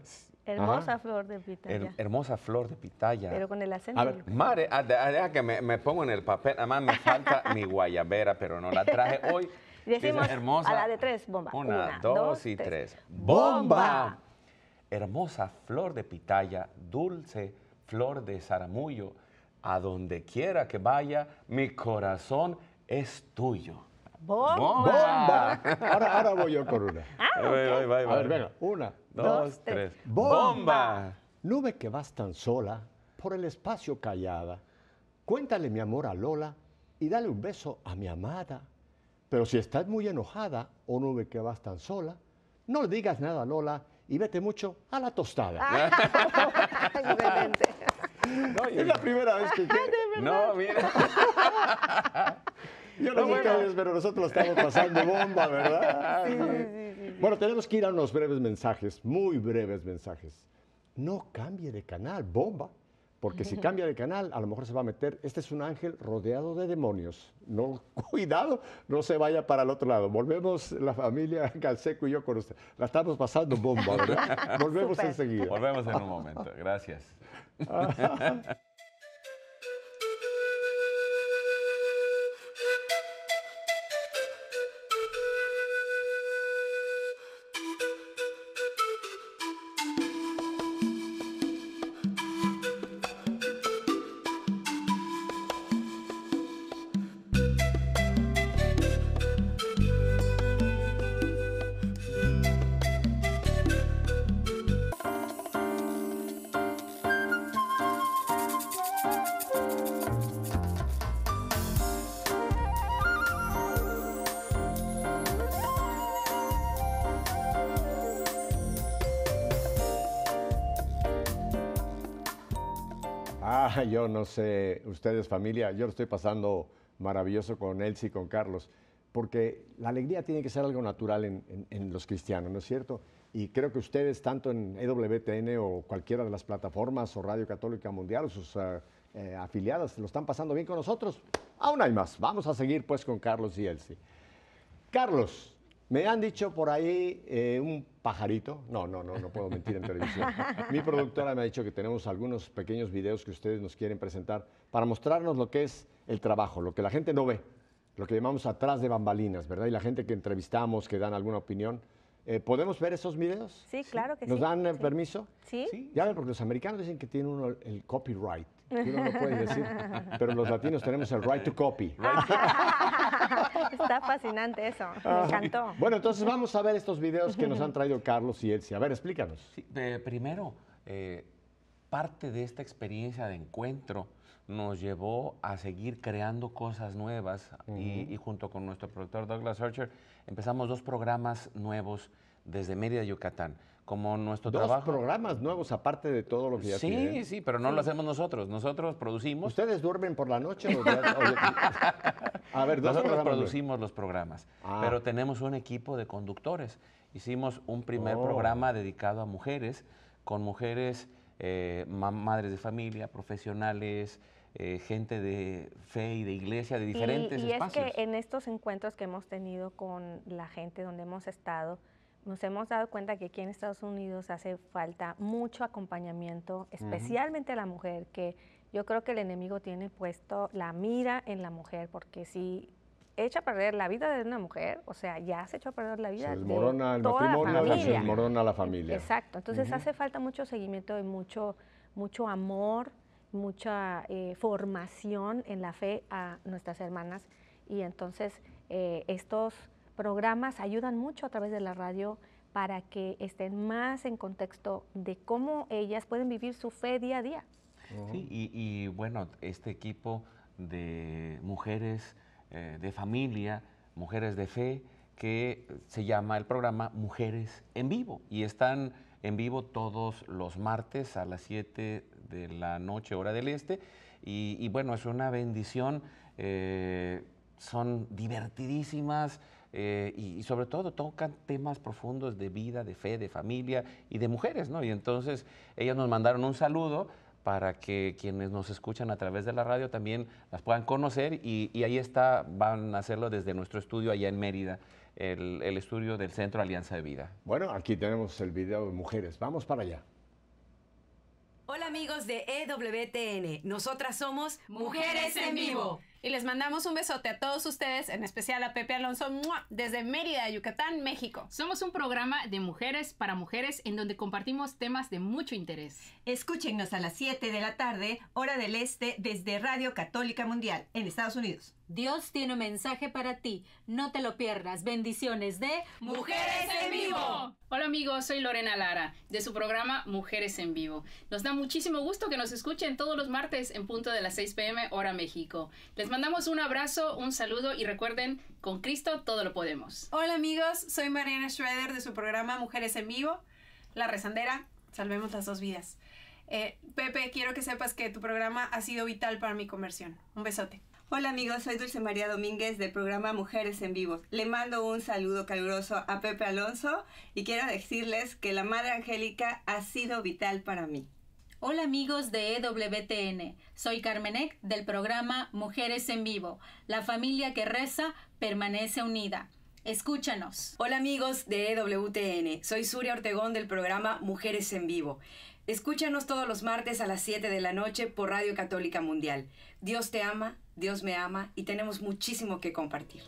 Hermosa Ajá. flor de pitaya. Her- hermosa flor de pitaya. pero con el acento. A ver, Madre, a- de- a- deja que me, me pongo en el papel. Además, me falta (laughs) mi guayabera, pero no la traje hoy. (laughs) Decimos Dice, hermosa. a la de tres, bomba. Una, Una, dos, dos, y tres. tres. ¡Bomba! Hermosa flor de pitaya, dulce flor de zaramullo. A donde quiera que vaya, mi corazón es tuyo. ¡Bomba! ¡Bomba! Ahora, ahora voy yo con una. Ahí va. A ver, venga, una. Dos, Dos, tres. tres. ¡Bomba! Nube que vas tan sola, por el espacio callada, cuéntale mi amor a Lola y dale un beso a mi amada. Pero si estás muy enojada, o nube que vas tan sola, no le digas nada a Lola y vete mucho a la tostada. (laughs) Excelente. No, Es la primera vez que... (laughs) no, mira. (laughs) Yo no sé ustedes, pero nosotros lo estamos pasando bomba, ¿verdad? (laughs) Bueno, tenemos que ir a unos breves mensajes, muy breves mensajes. No cambie de canal, bomba. Porque si cambia de canal, a lo mejor se va a meter. Este es un ángel rodeado de demonios. No, (laughs) cuidado, no se vaya para el otro lado. Volvemos la familia (laughs) Calseco y yo con usted. La estamos pasando bomba, ¿verdad? Volvemos Súper. enseguida. Volvemos en un momento. Gracias. No sé, ustedes familia, yo lo estoy pasando maravilloso con Elsie y con Carlos, porque la alegría tiene que ser algo natural en, en- en los cristianos, ¿no es cierto? Y creo que ustedes, tanto en EWTN o cualquiera de las plataformas o Radio Católica Mundial o sus ah, eh, afiliadas, lo están pasando bien con nosotros. Aún hay más. Vamos a seguir pues con Carlos y Elsie. Carlos, me han dicho por ahí eh, un pajarito. No, no, no, no puedo mentir en televisión. (laughs) Mi productora me ha dicho que tenemos algunos pequeños videos que ustedes nos quieren presentar para mostrarnos lo que es el trabajo, lo que la gente no ve, lo que llamamos atrás de bambalinas, ¿verdad? Y la gente que entrevistamos, que dan alguna opinión. Eh, ¿Podemos ver esos videos? Sí, claro que ¿Nos sí. dan eh, Sí. permiso? Sí. Ya ven, porque los americanos dicen que tienen uno el copyright, que uno no puede decir, (laughs) pero los latinos tenemos el right to copy. (laughs) Está fascinante eso. Me encantó. Bueno, entonces vamos a ver estos videos que nos han traído Carlos y Elsie. A ver, explícanos. Sí, de- primero, eh, parte de esta experiencia de encuentro nos llevó a seguir creando cosas nuevas y, y junto con nuestro productor Douglas Archer empezamos dos programas nuevos desde Mérida, Yucatán. Como nuestro Dos trabajo... programas nuevos aparte de todo lo que ya Sí, tienen. sí, pero no lo hacemos nosotros. Nosotros producimos. ¿Ustedes duermen por la noche? o ya- o ya- (laughs) a ver, dos Nosotros producimos los programas, Ah. pero tenemos un equipo de conductores. Hicimos un primer Oh. programa dedicado a mujeres, con mujeres, eh, ma- madres de familia, profesionales, eh, gente de fe y de iglesia, de Y- diferentes y, espacios. es que en estos encuentros que hemos tenido con la gente donde hemos estado, nos hemos dado cuenta que aquí en Estados Unidos hace falta mucho acompañamiento, especialmente a la mujer, que yo creo que el enemigo tiene puesto la mira en la mujer, porque si echa a perder la vida de una mujer, o sea, ya se echó a perder la Se vida desmorona de el toda la matrimonio se familia. desmorona la familia. Exacto, entonces hace falta mucho seguimiento y mucho, mucho amor, mucha eh, formación en la fe a nuestras hermanas y entonces eh, estos programas ayudan mucho a través de la radio para que estén más en contexto de cómo ellas pueden vivir su fe día a día. Sí, y, y, bueno, este equipo de mujeres eh, de familia, mujeres de fe, que se llama el programa Mujeres en Vivo. Y están en vivo todos los martes a las 7 de la noche, hora del este. Y, y bueno, es una bendición. eh, son divertidísimas eh, y, y sobre todo tocan temas profundos de vida, de fe, de familia y de mujeres, ¿no? Y entonces ellas nos mandaron un saludo para que quienes nos escuchan a través de la radio también las puedan conocer y, y ahí está, van a hacerlo desde nuestro estudio allá en Mérida, el, el estudio del Centro Alianza de Vida. Bueno, aquí tenemos el video de mujeres. Vamos para allá. Hola amigos de EWTN, nosotras somos Mujeres en Vivo. Y les mandamos un besote a todos ustedes, en especial a Pepe Alonso, ¡mua! desde Mérida, Yucatán, México. Somos un programa de mujeres para mujeres en donde compartimos temas de mucho interés. Escúchenos a las 7 de la tarde, hora del este, desde Radio Católica Mundial, en Estados Unidos. Dios tiene un mensaje para ti. No te lo pierdas. Bendiciones de ¡Mujeres en Vivo! Hola amigos, soy Lorena Lara, de su programa Mujeres en Vivo. Nos da muchísimo gusto que nos escuchen todos los martes en punto de las 6 pm hora México. Les mandamos un abrazo, un saludo y recuerden, con Cristo todo lo podemos. Hola amigos, soy Mariana Schroeder de su programa Mujeres en Vivo, La Rezandera, salvemos las dos vidas. Eh, Pepe, quiero que sepas que tu programa ha sido vital para mi conversión. Un besote. Hola amigos, soy Dulce María Domínguez del programa Mujeres en Vivo. Le mando un saludo caluroso a Pepe Alonso y quiero decirles que la Madre Angélica ha sido vital para mí. Hola amigos de EWTN. Soy Carmenek del programa Mujeres en Vivo. La familia que reza permanece unida. Escúchanos. Hola amigos de EWTN, soy Suria Ortegón del programa Mujeres en Vivo. Escúchanos todos los martes a las 7 de la noche por Radio Católica Mundial. Dios te ama, Dios me ama y tenemos muchísimo que compartir.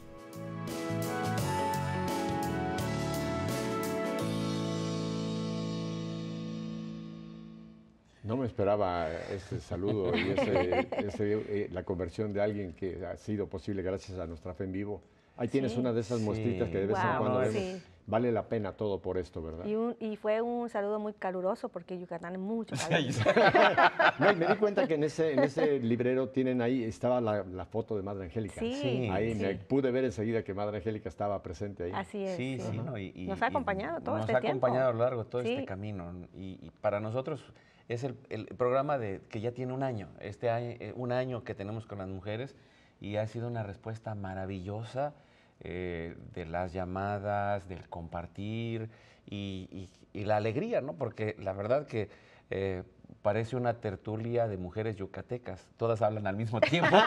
No me esperaba ese saludo y ese- (laughs) ese, eh, la conversión de alguien que ha sido posible gracias a nuestra fe en vivo. Ahí tienes Sí. una de esas Sí. muestritas que de vez en cuando vemos. Vale la pena todo por esto, ¿verdad? Y, un- y fue un saludo muy caluroso porque Yucatán es mucho calor. (laughs) No, y me di cuenta que en ese, en ese librero tienen ahí, estaba la, la foto de Madre Angélica. Sí, Sí. Ahí sí. me pude ver enseguida que Madre Angélica estaba presente ahí. Así es. Sí, sí, sí. ¿no? Y- y- Nos ha acompañado todo nos este ha tiempo. acompañado a lo largo de todo Sí. este camino. Y, y para nosotros es el, el programa de, que ya tiene un año, este año, eh, un año que tenemos con las mujeres y ha sido una respuesta maravillosa eh, de las llamadas, del compartir y, y- y la alegría, ¿no? Porque la verdad que eh, parece una tertulia de mujeres yucatecas. Todas hablan al mismo tiempo. (laughs)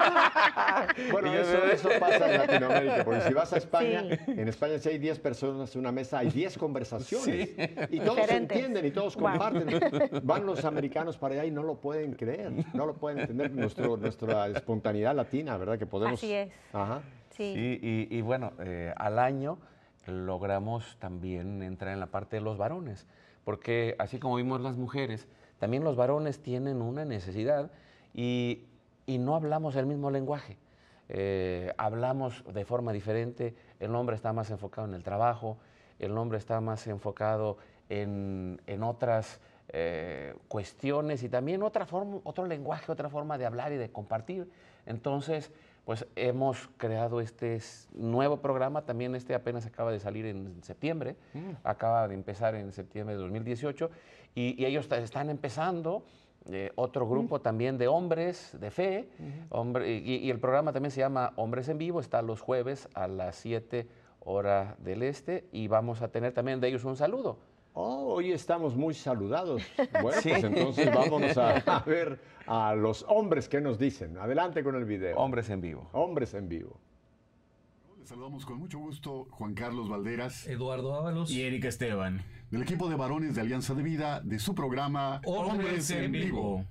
Bueno, eso, eso (laughs) pasa en Latinoamérica, porque si vas a España, Sí. en España si hay 10 personas en una mesa, hay 10 conversaciones. Y todos Diferentes. entienden y todos comparten. (laughs) Van los americanos para allá y no lo pueden creer, no lo pueden entender. Nuestro, nuestra espontaneidad latina, ¿verdad? Que podemos... Así es. Ajá. Sí. Y, bueno, eh, al año logramos también entrar en la parte de los varones, porque así como vimos las mujeres, también los varones tienen una necesidad y, no hablamos el mismo lenguaje. Eh, hablamos de forma diferente, el hombre está más enfocado en el trabajo, el hombre está más enfocado en, en otras eh, cuestiones y también otra forma, otro lenguaje, otra forma de hablar y de compartir. Entonces, pues hemos creado este nuevo programa, también este apenas acaba de salir en septiembre, acaba de empezar en septiembre de 2018, y, y ellos están empezando, eh, otro grupo también de hombres de fe, hombre, y, y el programa también se llama Hombres en Vivo, está los jueves a las 7 hora del este, y vamos a tener también de ellos un saludo. Oh, hoy estamos muy saludados. (laughs) Bueno, Sí. pues entonces vámonos a, (laughs) a ver a los hombres que nos dicen. Adelante con el video. Hombres en Vivo. Hombres en vivo. Les saludamos con mucho gusto Juan Carlos Valderas Eduardo Ábalos y Erika Esteban. del equipo de varones de Alianza de Vida de su programa Hombres en Vivo.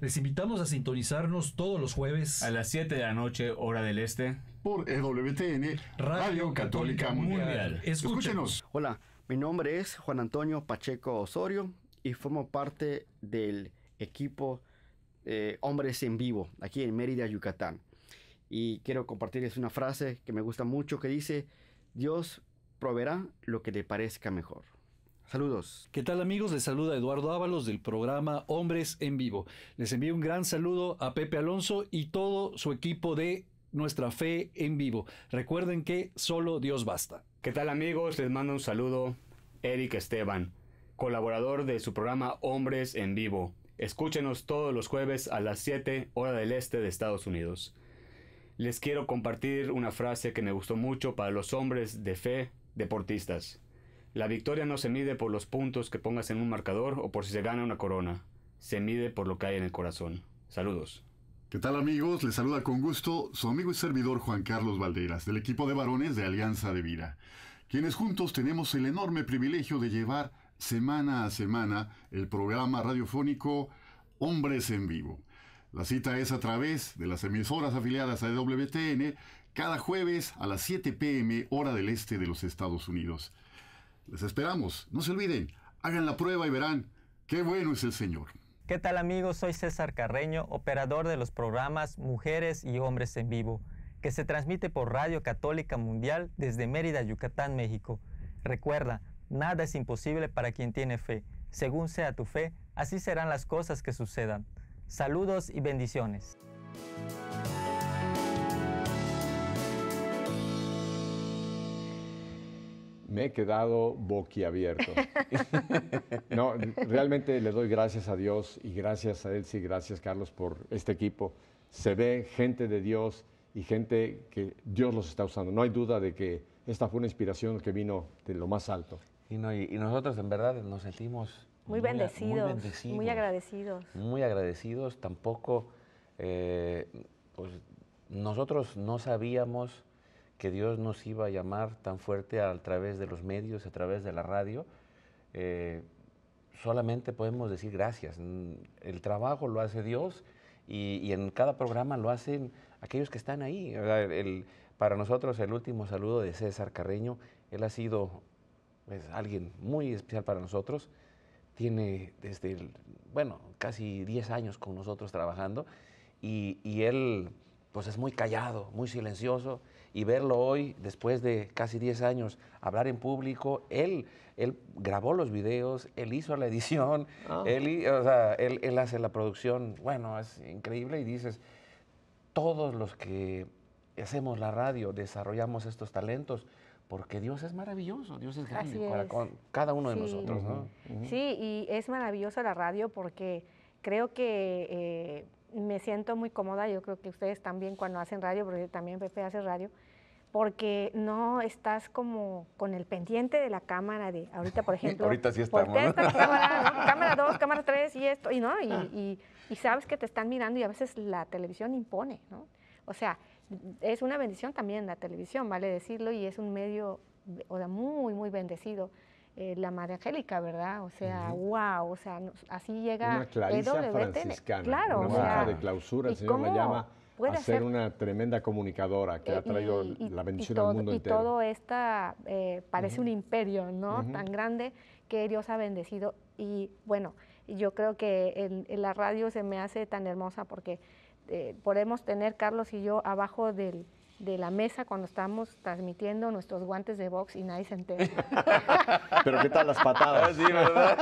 Les invitamos a sintonizarnos todos los jueves A las 7 de la noche, hora del este. por EWTN Radio Católica Mundial. Escúchenos. Hola, mi nombre es Juan Antonio Pacheco Osorio y formo parte del equipo eh, Hombres en Vivo aquí en Mérida, Yucatán. Y quiero compartirles una frase que me gusta mucho que dice, Dios proveerá lo que le parezca mejor. Saludos. ¿Qué tal amigos? Les saluda Eduardo Ábalos del programa Hombres en Vivo. Les envío un gran saludo a Pepe Alonso y todo su equipo de Nuestra Fe en Vivo. Recuerden que solo Dios basta. ¿Qué tal amigos? Les mando un saludo. Eric Esteban, colaborador de su programa Hombres en Vivo. Escúchenos todos los jueves a las 7 hora del este de Estados Unidos. Les quiero compartir una frase que me gustó mucho para los hombres de fe deportistas. La victoria no se mide por los puntos que pongas en un marcador o por si se gana una corona. Se mide por lo que hay en el corazón. Saludos. ¿Qué tal amigos? Les saluda con gusto su amigo y servidor Juan Carlos Valderas del equipo de varones de Alianza de Vida, quienes juntos tenemos el enorme privilegio de llevar semana a semana el programa radiofónico Hombres en Vivo. La cita es a través de las emisoras afiliadas a WTN cada jueves a las 7 pm hora del este de los Estados Unidos. Les esperamos, no se olviden, hagan la prueba y verán qué bueno es el Señor. ¿Qué tal amigos? Soy César Carreño, operador de los programas Mujeres y Hombres en Vivo, que se transmite por Radio Católica Mundial desde Mérida, Yucatán, México. Recuerda, nada es imposible para quien tiene fe. Según sea tu fe, así serán las cosas que sucedan. Saludos y bendiciones. Me he quedado boquiabierto. (laughs) no, realmente le doy gracias a Dios y gracias a Elsie, gracias Carlos por este equipo. Se ve gente de Dios y gente que Dios los está usando. No hay duda de que esta fue una inspiración que vino de lo más alto. Y, no, y, y nosotros en verdad nos sentimos Muy a- bendecidos, bendecidos, muy agradecidos. muy agradecidos. Tampoco, eh, pues nosotros no sabíamos que Dios nos iba a llamar tan fuerte a través de los medios, a través de la radio. Eh, solamente podemos decir gracias. Mm, El trabajo lo hace Dios y, en cada programa lo hacen aquellos que están ahí. Para nosotros el último saludo de César Carreño, él ha sido pues, alguien muy especial para nosotros. Tiene desde, bueno, casi 10 años con nosotros trabajando y él pues es muy callado, muy silencioso y verlo hoy, después de casi 10 años, hablar en público, él, él grabó los videos, él hizo la (laughs) edición, Ah. él, o sea, él, él hace la producción, bueno, es increíble y dices, todos los que hacemos la radio desarrollamos estos talentos porque Dios es maravilloso, Dios es grande para con cada uno de Sí. nosotros, ¿no? Sí, y es maravilloso la radio porque creo que eh, me siento muy cómoda, yo creo que ustedes también cuando hacen radio, porque también Pepe hace radio, porque no estás como con el pendiente de la cámara de ahorita, por (laughs) ejemplo. Ahorita sí estamos, ¿no? esta cámara, ¿no? (laughs) cámara 2, cámara 3 y esto, y no, y, y- y sabes que te están mirando y a veces la televisión impone, ¿no? O sea, es una bendición también la televisión, vale decirlo, y es un medio, o sea, muy, muy bendecido. eh, la Madre Angélica, ¿verdad? O sea, wow, o sea, así llega Una Clarisa franciscana, Claro, una o sea, monja de clausura, el ¿y Señor la llama a ser ser una tremenda comunicadora que ha eh, traído y- y- la y bendición todo, al mundo y entero. todo esta eh, parece un imperio, ¿no? Tan grande que Dios ha bendecido. Y bueno, yo creo que en, en la radio se me hace tan hermosa porque eh, podemos tener, Carlos y yo, abajo del- de la mesa cuando estamos transmitiendo nuestros guantes de box y nadie se entera. (laughs) Pero ¿qué tal las patadas? Sí, ¿verdad?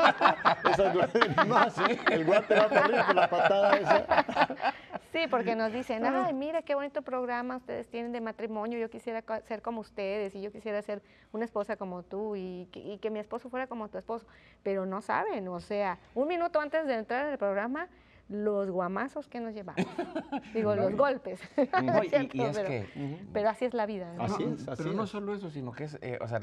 (laughs) Esas más, ¿eh? El guante va por arriba con la patada esa. Sí, porque nos dicen, ay, mira qué bonito programa ustedes tienen de matrimonio, yo quisiera ser como ustedes y yo quisiera ser una esposa como tú y que, y que mi esposo fuera como tu esposo, pero no saben, o sea, un minuto antes de entrar en el programa, los guamazos que nos llevamos, (laughs) digo, los golpes, (laughs) No, y- es pero, que- pero así es la vida. ¿no? Así es, así Pero no es. solo eso, sino que es, eh, o sea,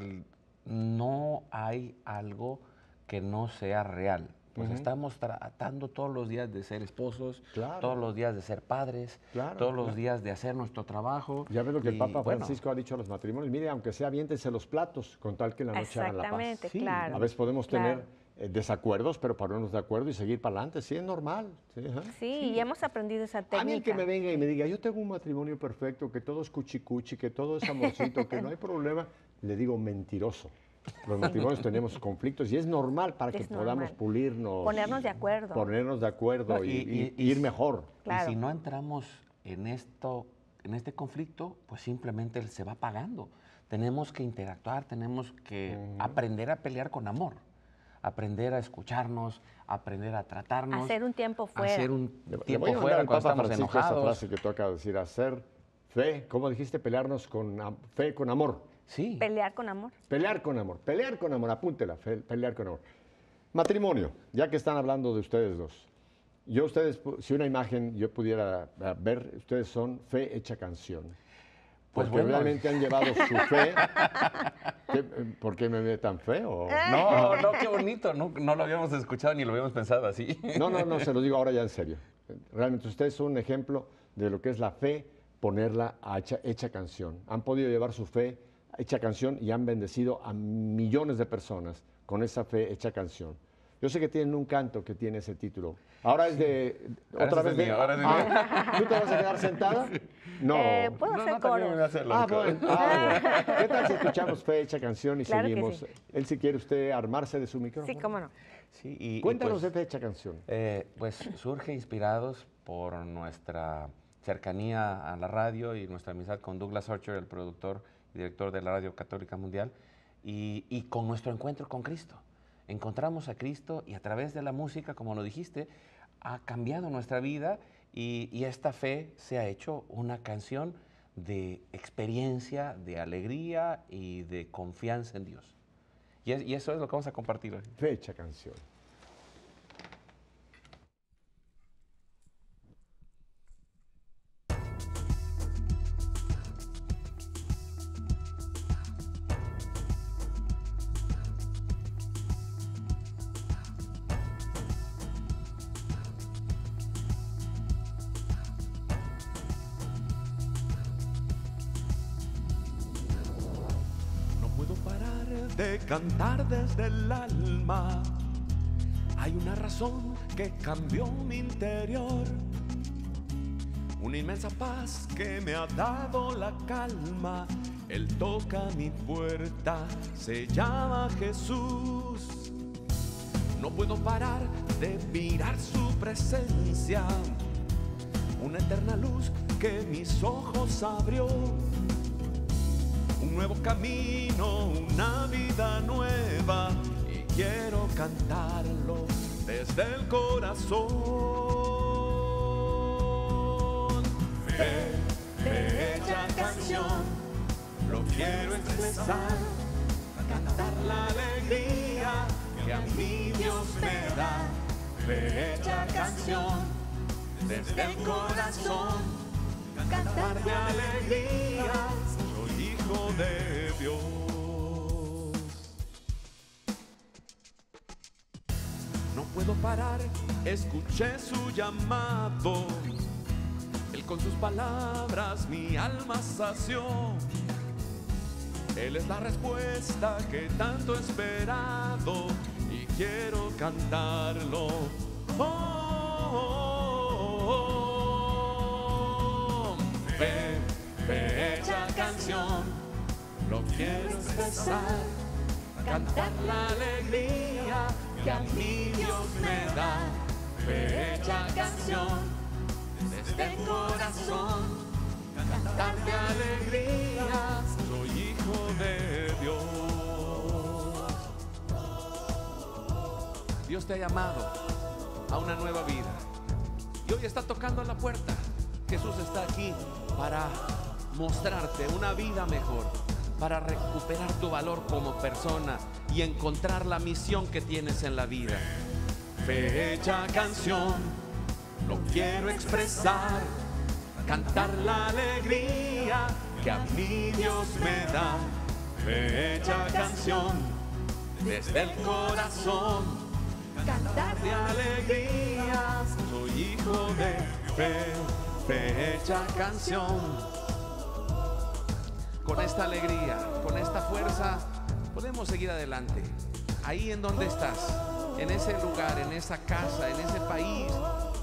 no hay algo que no sea real. Pues estamos tratando todos los días de ser esposos, Claro. todos los días de ser padres, Claro, todos los claro. días de hacer nuestro trabajo. Ya ves lo que el Papa bueno, Francisco ha dicho a los matrimonios. Mire, aunque sea aviéntense los platos, con tal que en la noche hagan la paz. Exactamente, Sí, claro. A veces podemos claro. tener eh, desacuerdos, pero ponernos de acuerdo y seguir para adelante. Sí, es normal. Sí. Sí, y hemos aprendido esa técnica. A mí el que me venga y me diga, yo tengo un matrimonio perfecto, que todo es cuchicuchi, que todo es amorcito, que no hay problema, le digo mentiroso. Los matrimonios (laughs) tenemos conflictos y es normal para que Es podamos normal. pulirnos. Ponernos de acuerdo. Ponernos de acuerdo No, y, y- y- y ir mejor. Claro. Y si no entramos en esto, en este conflicto, pues simplemente se va pagando. Tenemos que interactuar, tenemos que aprender a pelear con amor, aprender a escucharnos, aprender a tratarnos, Hacer un tiempo fuera. hacer un Le- le tiempo mandar fuera cuando estamos Francisco esa enojados. frase que tú acabas de decir, hacer fe, ¿cómo dijiste? Pelearnos con fe, con amor. Sí. Pelear con amor. Pelear con amor, pelear con amor, apúntela, pelear con amor. Matrimonio, ya que están hablando de ustedes dos. Yo ustedes, si una imagen yo pudiera ver, ustedes son fe hecha canción. Pues Porque bueno. realmente han llevado su (laughs) fe. ¿Qué- ¿Por qué me ve tan feo? No, no, qué bonito, no, no lo habíamos escuchado ni lo habíamos pensado así. No, no, no, se lo digo ahora ya en serio. Realmente ustedes son un ejemplo de lo que es la fe, ponerla a hecha, hecha canción. Han podido llevar su fe hecha canción y han bendecido a millones de personas con esa fe hecha canción. Yo sé que tienen un canto que tiene ese título. Ahora es de. Ahora otra vez de mío, ahora Ah, ¿Tú te vas a quedar sentada? (laughs) No. Eh, puedo No, hacer no, también coros. me hace los Ah, bueno, ah, bueno. (laughs) ¿Qué tal si escuchamos fe hecha canción y Claro que seguimos? sí. Él, si quiere usted armarse de su micrófono. Sí, cómo no. Sí, y- y Cuéntanos pues, de fe hecha canción. Eh, pues surge inspirados por nuestra cercanía a la radio y nuestra amistad con Douglas Archer, el productor y director de la Radio Católica Mundial, y, con nuestro encuentro con Cristo. Encontramos a Cristo y a través de la música, como lo dijiste, ha cambiado nuestra vida y, esta fe se ha hecho una canción de experiencia, de alegría y de confianza en Dios. Y, es- y eso es lo que vamos a compartir hoy. Fe hecha canción. Desde el alma. Hay una razón que cambió mi interior. Una inmensa paz que me ha dado la calma. Él toca mi puerta, se llama Jesús. No puedo parar de mirar su presencia. Una eterna luz que mis ojos abrió nuevo camino, una vida nueva y quiero cantarlo desde el corazón. Hecha canción, lo quiero expresar, cantar la alegría que a mí Dios me da. Fe hecha canción, desde el corazón, cantar de alegría, de Dios. No puedo parar, escuché su llamado. Él con sus palabras mi alma sació. Él es la respuesta que tanto he esperado y quiero cantarlo. Oh, oh, oh, oh. Fe, canción, lo quiero expresar, cantar la alegría que a mí Dios me da. Hecha canción, desde el corazón, cantar de alegría, soy hijo de Dios. Dios te ha llamado a una nueva vida. Y hoy está tocando a la puerta. Jesús está aquí para mostrarte una vida mejor, para recuperar tu valor como persona y encontrar la misión que tienes en la vida. Fecha canción, lo quiero expresar, cantar la alegría que a mí Dios me da. Fecha canción, desde el corazón cantar de alegría. Soy hijo de fe, fecha canción. Con esta alegría, con esta fuerza, podemos seguir adelante. Ahí en donde estás, en ese lugar, en esa casa, en ese país,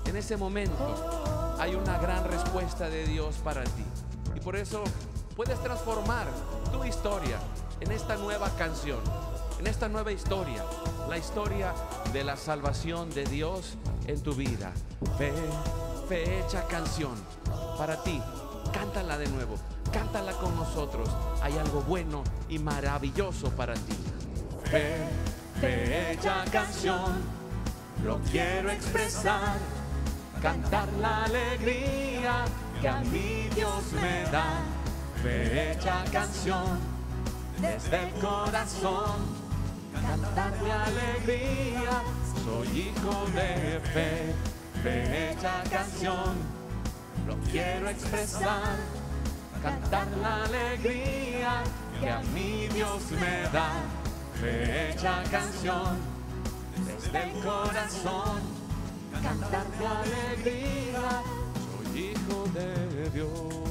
en ese momento, hay una gran respuesta de Dios para ti. Y por eso puedes transformar tu historia en esta nueva canción, en esta nueva historia, la historia de la salvación de Dios en tu vida. Fe, fe hecha canción para ti. Cántala de nuevo, cántala con nosotros. Hay algo bueno y maravilloso para ti. Fe, hecha canción, lo quiero expresar. Cantar la alegría que a mí Dios me da. Hecha canción, desde el corazón cantar de alegría. Soy hijo de fe, hecha canción, lo quiero expresar. Cantar la alegría que a mí Dios me da. Fe hecha canción, desde el corazón. Cantar de alegría, soy hijo de Dios.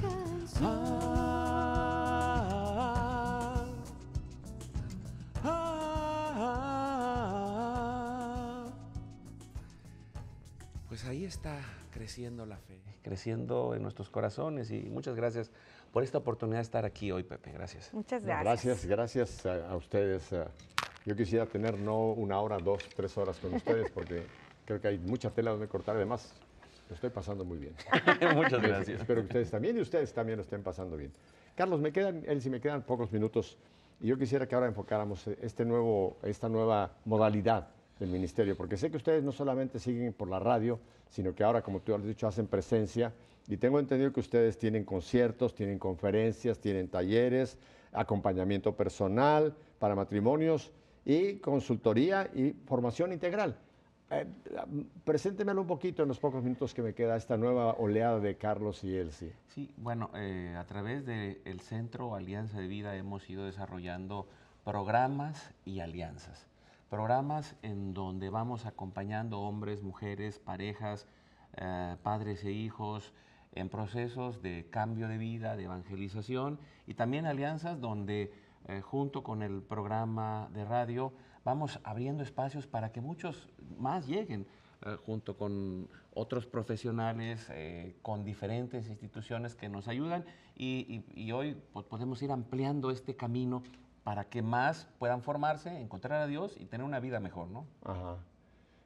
Pues ahí está creciendo la fe, creciendo en nuestros corazones y muchas gracias por esta oportunidad de estar aquí hoy, Pepe. Gracias. Muchas No, gracias. gracias, gracias a, a ustedes. Yo quisiera tener no una hora, dos, tres horas con ustedes porque creo que hay mucha tela donde cortar. Además, lo estoy pasando muy bien. (laughs) Muchas gracias. Espero que ustedes también y ustedes también lo estén pasando bien. Carlos, me quedan, él si me quedan pocos minutos y yo quisiera que ahora enfocáramos este nuevo, esta nueva modalidad del ministerio, porque sé que ustedes no solamente siguen por la radio, sino que ahora, como tú has dicho, hacen presencia y tengo entendido que ustedes tienen conciertos, tienen conferencias, tienen talleres, acompañamiento personal para matrimonios y consultoría y formación integral. Eh, preséntemelo un poquito en los pocos minutos que me queda esta nueva oleada de Carlos y Elsie. Sí, bueno, eh, a través del Centro Alianza de Vida hemos ido desarrollando programas y alianzas. Programas en donde vamos acompañando hombres, mujeres, parejas, eh, padres e hijos en procesos de cambio de vida, de evangelización y también alianzas donde eh, junto con el programa de radio vamos abriendo espacios para que muchos más lleguen eh, junto con otros profesionales, con diferentes instituciones que nos ayudan y, hoy po- podemos ir ampliando este camino para que más puedan formarse, encontrar a Dios y tener una vida mejor, ¿no? Ajá.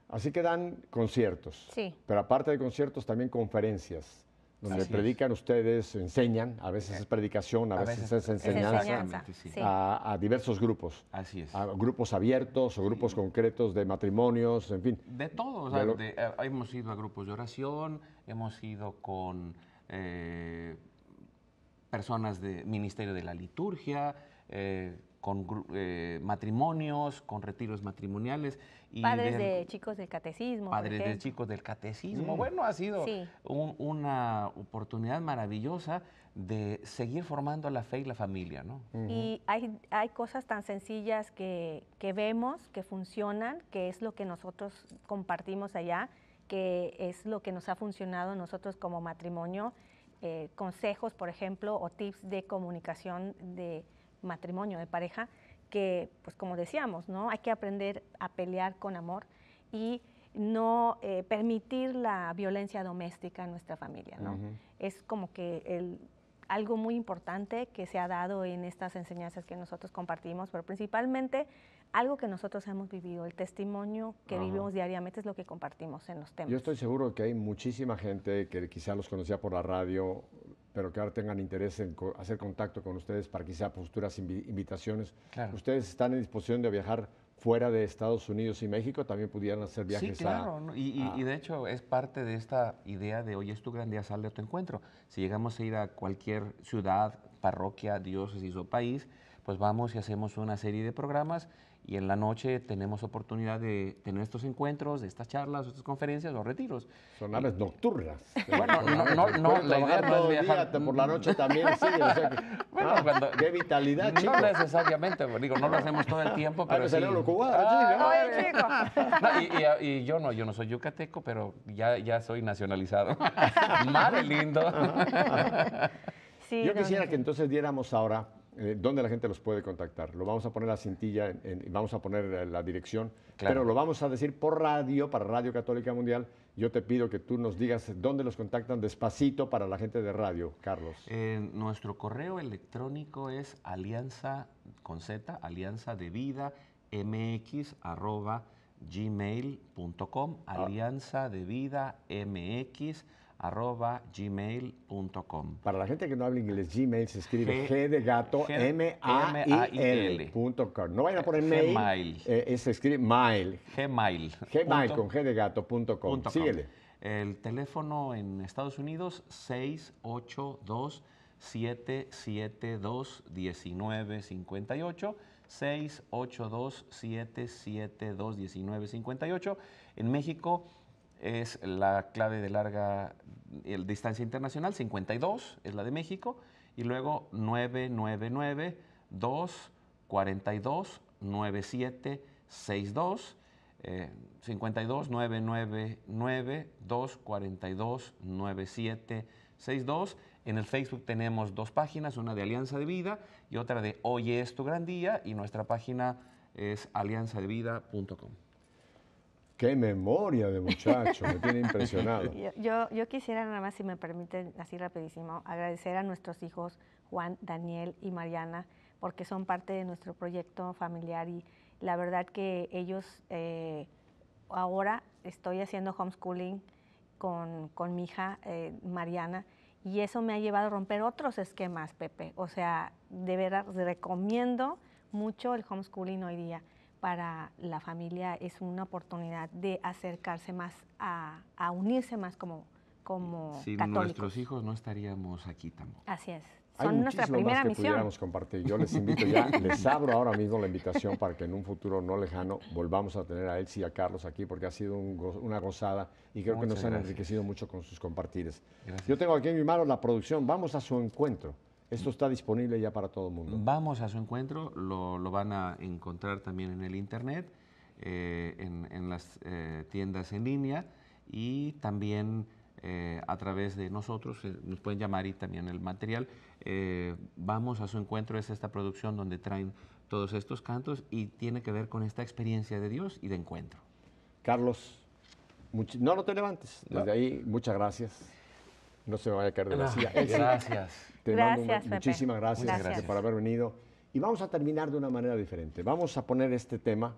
Así que dan conciertos. Sí. Pero aparte de conciertos, también conferencias, donde Así es. predican ustedes, enseñan, a veces es predicación, a, A veces, veces es es enseñanza. A, a diversos grupos. Así es. A grupos abiertos o grupos concretos de matrimonios, en fin. De todo, o De sea, lo- de, eh, hemos ido a grupos de oración, hemos ido con eh, personas del Ministerio de la Liturgia, eh, con gru- eh, matrimonios, con retiros matrimoniales. Y Padres de chicos del catecismo. padres de chicos del catecismo. Mm. Bueno, ha sido Sí. un- una oportunidad maravillosa de seguir formando la fe y la familia, ¿no? Y hay, hay cosas tan sencillas que, que vemos, que funcionan, que es lo que nosotros compartimos allá, que es lo que nos ha funcionado nosotros como matrimonio. eh, consejos, por ejemplo, o tips de comunicación de matrimonio, de pareja, que, pues como decíamos, ¿no? Hay que aprender a pelear con amor y no eh, permitir la violencia doméstica en nuestra familia, ¿no? Es como que el, algo muy importante que se ha dado en estas enseñanzas que nosotros compartimos, pero principalmente algo que nosotros hemos vivido, el testimonio que Ajá. vivimos diariamente es lo que compartimos en los temas. Yo estoy seguro que hay muchísima gente que quizá los conocía por la radio, pero que ahora tengan interés en co- hacer contacto con ustedes para quizá futuras invi- invitaciones. Claro. ¿Ustedes están en disposición de viajar fuera de Estados Unidos y México? ¿También pudieran hacer viajes sí, a- claro. ¿no? Y, y- a- y de hecho es parte de esta idea de hoy es tu gran día, sale a tu encuentro. Si llegamos a ir a cualquier ciudad, parroquia, diócesis o país, pues vamos y hacemos una serie de programas y en la noche tenemos oportunidad de tener estos encuentros, de estas charlas, estas conferencias o retiros. Son aves nocturnas. (laughs) Bueno, no, no, no, la idea no es día, viajar. te- por la noche también, sí. o sea que- (laughs) Bueno, ah, cuando- ¡Qué vitalidad, No chico! necesariamente, digo, no lo hacemos todo el tiempo, Ay, pero me sí. Ah, chico. No, y, y- y yo no, yo no soy yucateco, pero ya, ya soy nacionalizado. (laughs) Madre lindo. Sí, Yo no, quisiera no, que entonces diéramos ahora eh, dónde la gente los puede contactar. Lo vamos a poner la cintilla en- en- y vamos a poner la dirección, Claro. pero lo vamos a decir por radio, para Radio Católica Mundial. Yo te pido que tú nos digas dónde los contactan despacito para la gente de radio, Carlos. Eh, nuestro correo electrónico es alianza con Z, alianza de vida mx arroba gmail.com, Ah. alianza de vida mx arroba gmail.com. Para la gente que no habla inglés, Gmail se escribe G- G, de gato, G- M-A-I-L. M-A-I-L. punto com. No vayan a poner mail. Gmail. eh, se escribe mail. Gmail. Gmail con G de gato punto com. punto com. Síguele. El teléfono en Estados Unidos 682 772 1958 682 772 1958 En México es la clave de larga el, distancia internacional 52 es la de México y luego 999 242 9762 eh, 52 999 242 9762. En el Facebook tenemos dos páginas, una de Alianza de Vida y otra de Hoy es tu gran día y nuestra página es alianzadevida.com. Qué memoria de muchacho, me tiene impresionado. Yo, yo, quisiera nada más, si me permiten, así rapidísimo, agradecer a nuestros hijos Juan, Daniel y Mariana, porque son parte de nuestro proyecto familiar y la verdad que ellos, eh, ahora estoy haciendo homeschooling con, con mi hija eh, Mariana y eso me ha llevado a romper otros esquemas, Pepe. O sea, de verdad recomiendo mucho el homeschooling hoy día para la familia es una oportunidad de acercarse más a, a unirse más como, como Sin católicos. nuestros hijos no estaríamos aquí tampoco. Así es. Hay Son nuestra primera más que misión. pudiéramos compartir. Yo les invito ya, (laughs) les abro ahora mismo la invitación para que en un futuro no lejano volvamos a tener a Elsie y a Carlos aquí porque ha sido un go- una gozada y creo que nos han enriquecido mucho con sus compartires. Gracias. Yo tengo aquí en mi mano la producción. Vamos a su encuentro. Esto está disponible ya para todo el mundo. Vamos a su encuentro, lo, lo van a encontrar también en el internet, eh, en, en las eh, tiendas en línea y también eh, a través de nosotros, eh, nos pueden llamar y también el material. Eh, vamos a su encuentro, es esta producción donde traen todos estos cantos y tiene que ver con esta experiencia de Dios y de encuentro. Carlos, no, no te levantes. Desde ahí, muchas gracias. No se me vaya a caer de la No, silla. (laughs) Gracias. Te Gracias, mando Pepe. muchísimas gracias, gracias. por haber venido. Y vamos a terminar de una manera diferente. Vamos a poner este tema,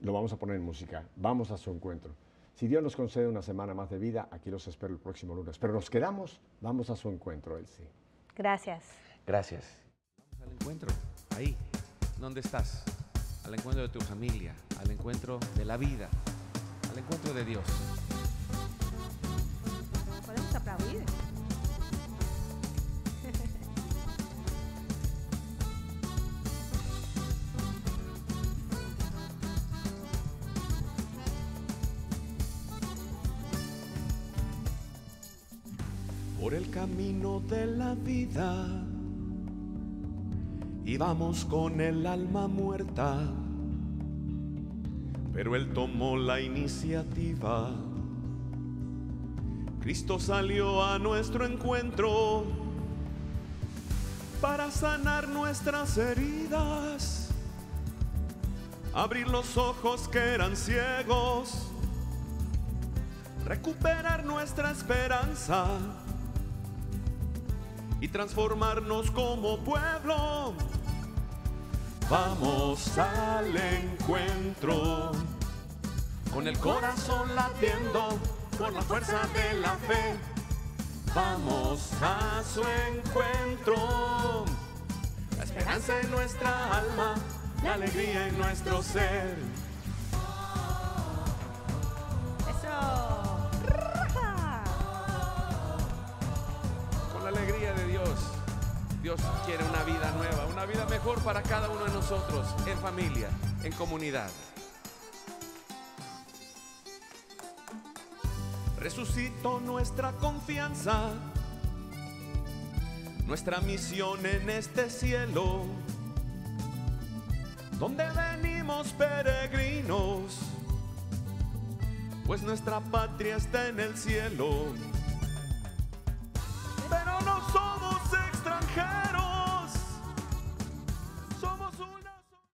lo vamos a poner en música. Vamos a su encuentro. Si Dios nos concede una semana más de vida, aquí los espero el próximo lunes. Pero nos quedamos, vamos a su encuentro, Elsie. Gracias. Gracias. Vamos al encuentro, ahí, donde estás, al encuentro de tu familia, al encuentro de la vida, al encuentro de Dios. Podemos aplaudir. Por el camino de la vida. Íbamos con el alma muerta, pero Él tomó la iniciativa. Cristo salió a nuestro encuentro para sanar nuestras heridas, abrir los ojos que eran ciegos, recuperar nuestra esperanza y transformarnos como pueblo. Vamos al encuentro con el corazón latiendo por la fuerza de la fe. Vamos a su encuentro. La esperanza en nuestra alma, la alegría en nuestro ser. Para cada uno de nosotros, en familia, en comunidad. Resucitó nuestra confianza, nuestra misión en este cielo, donde venimos peregrinos, pues nuestra patria está en el cielo.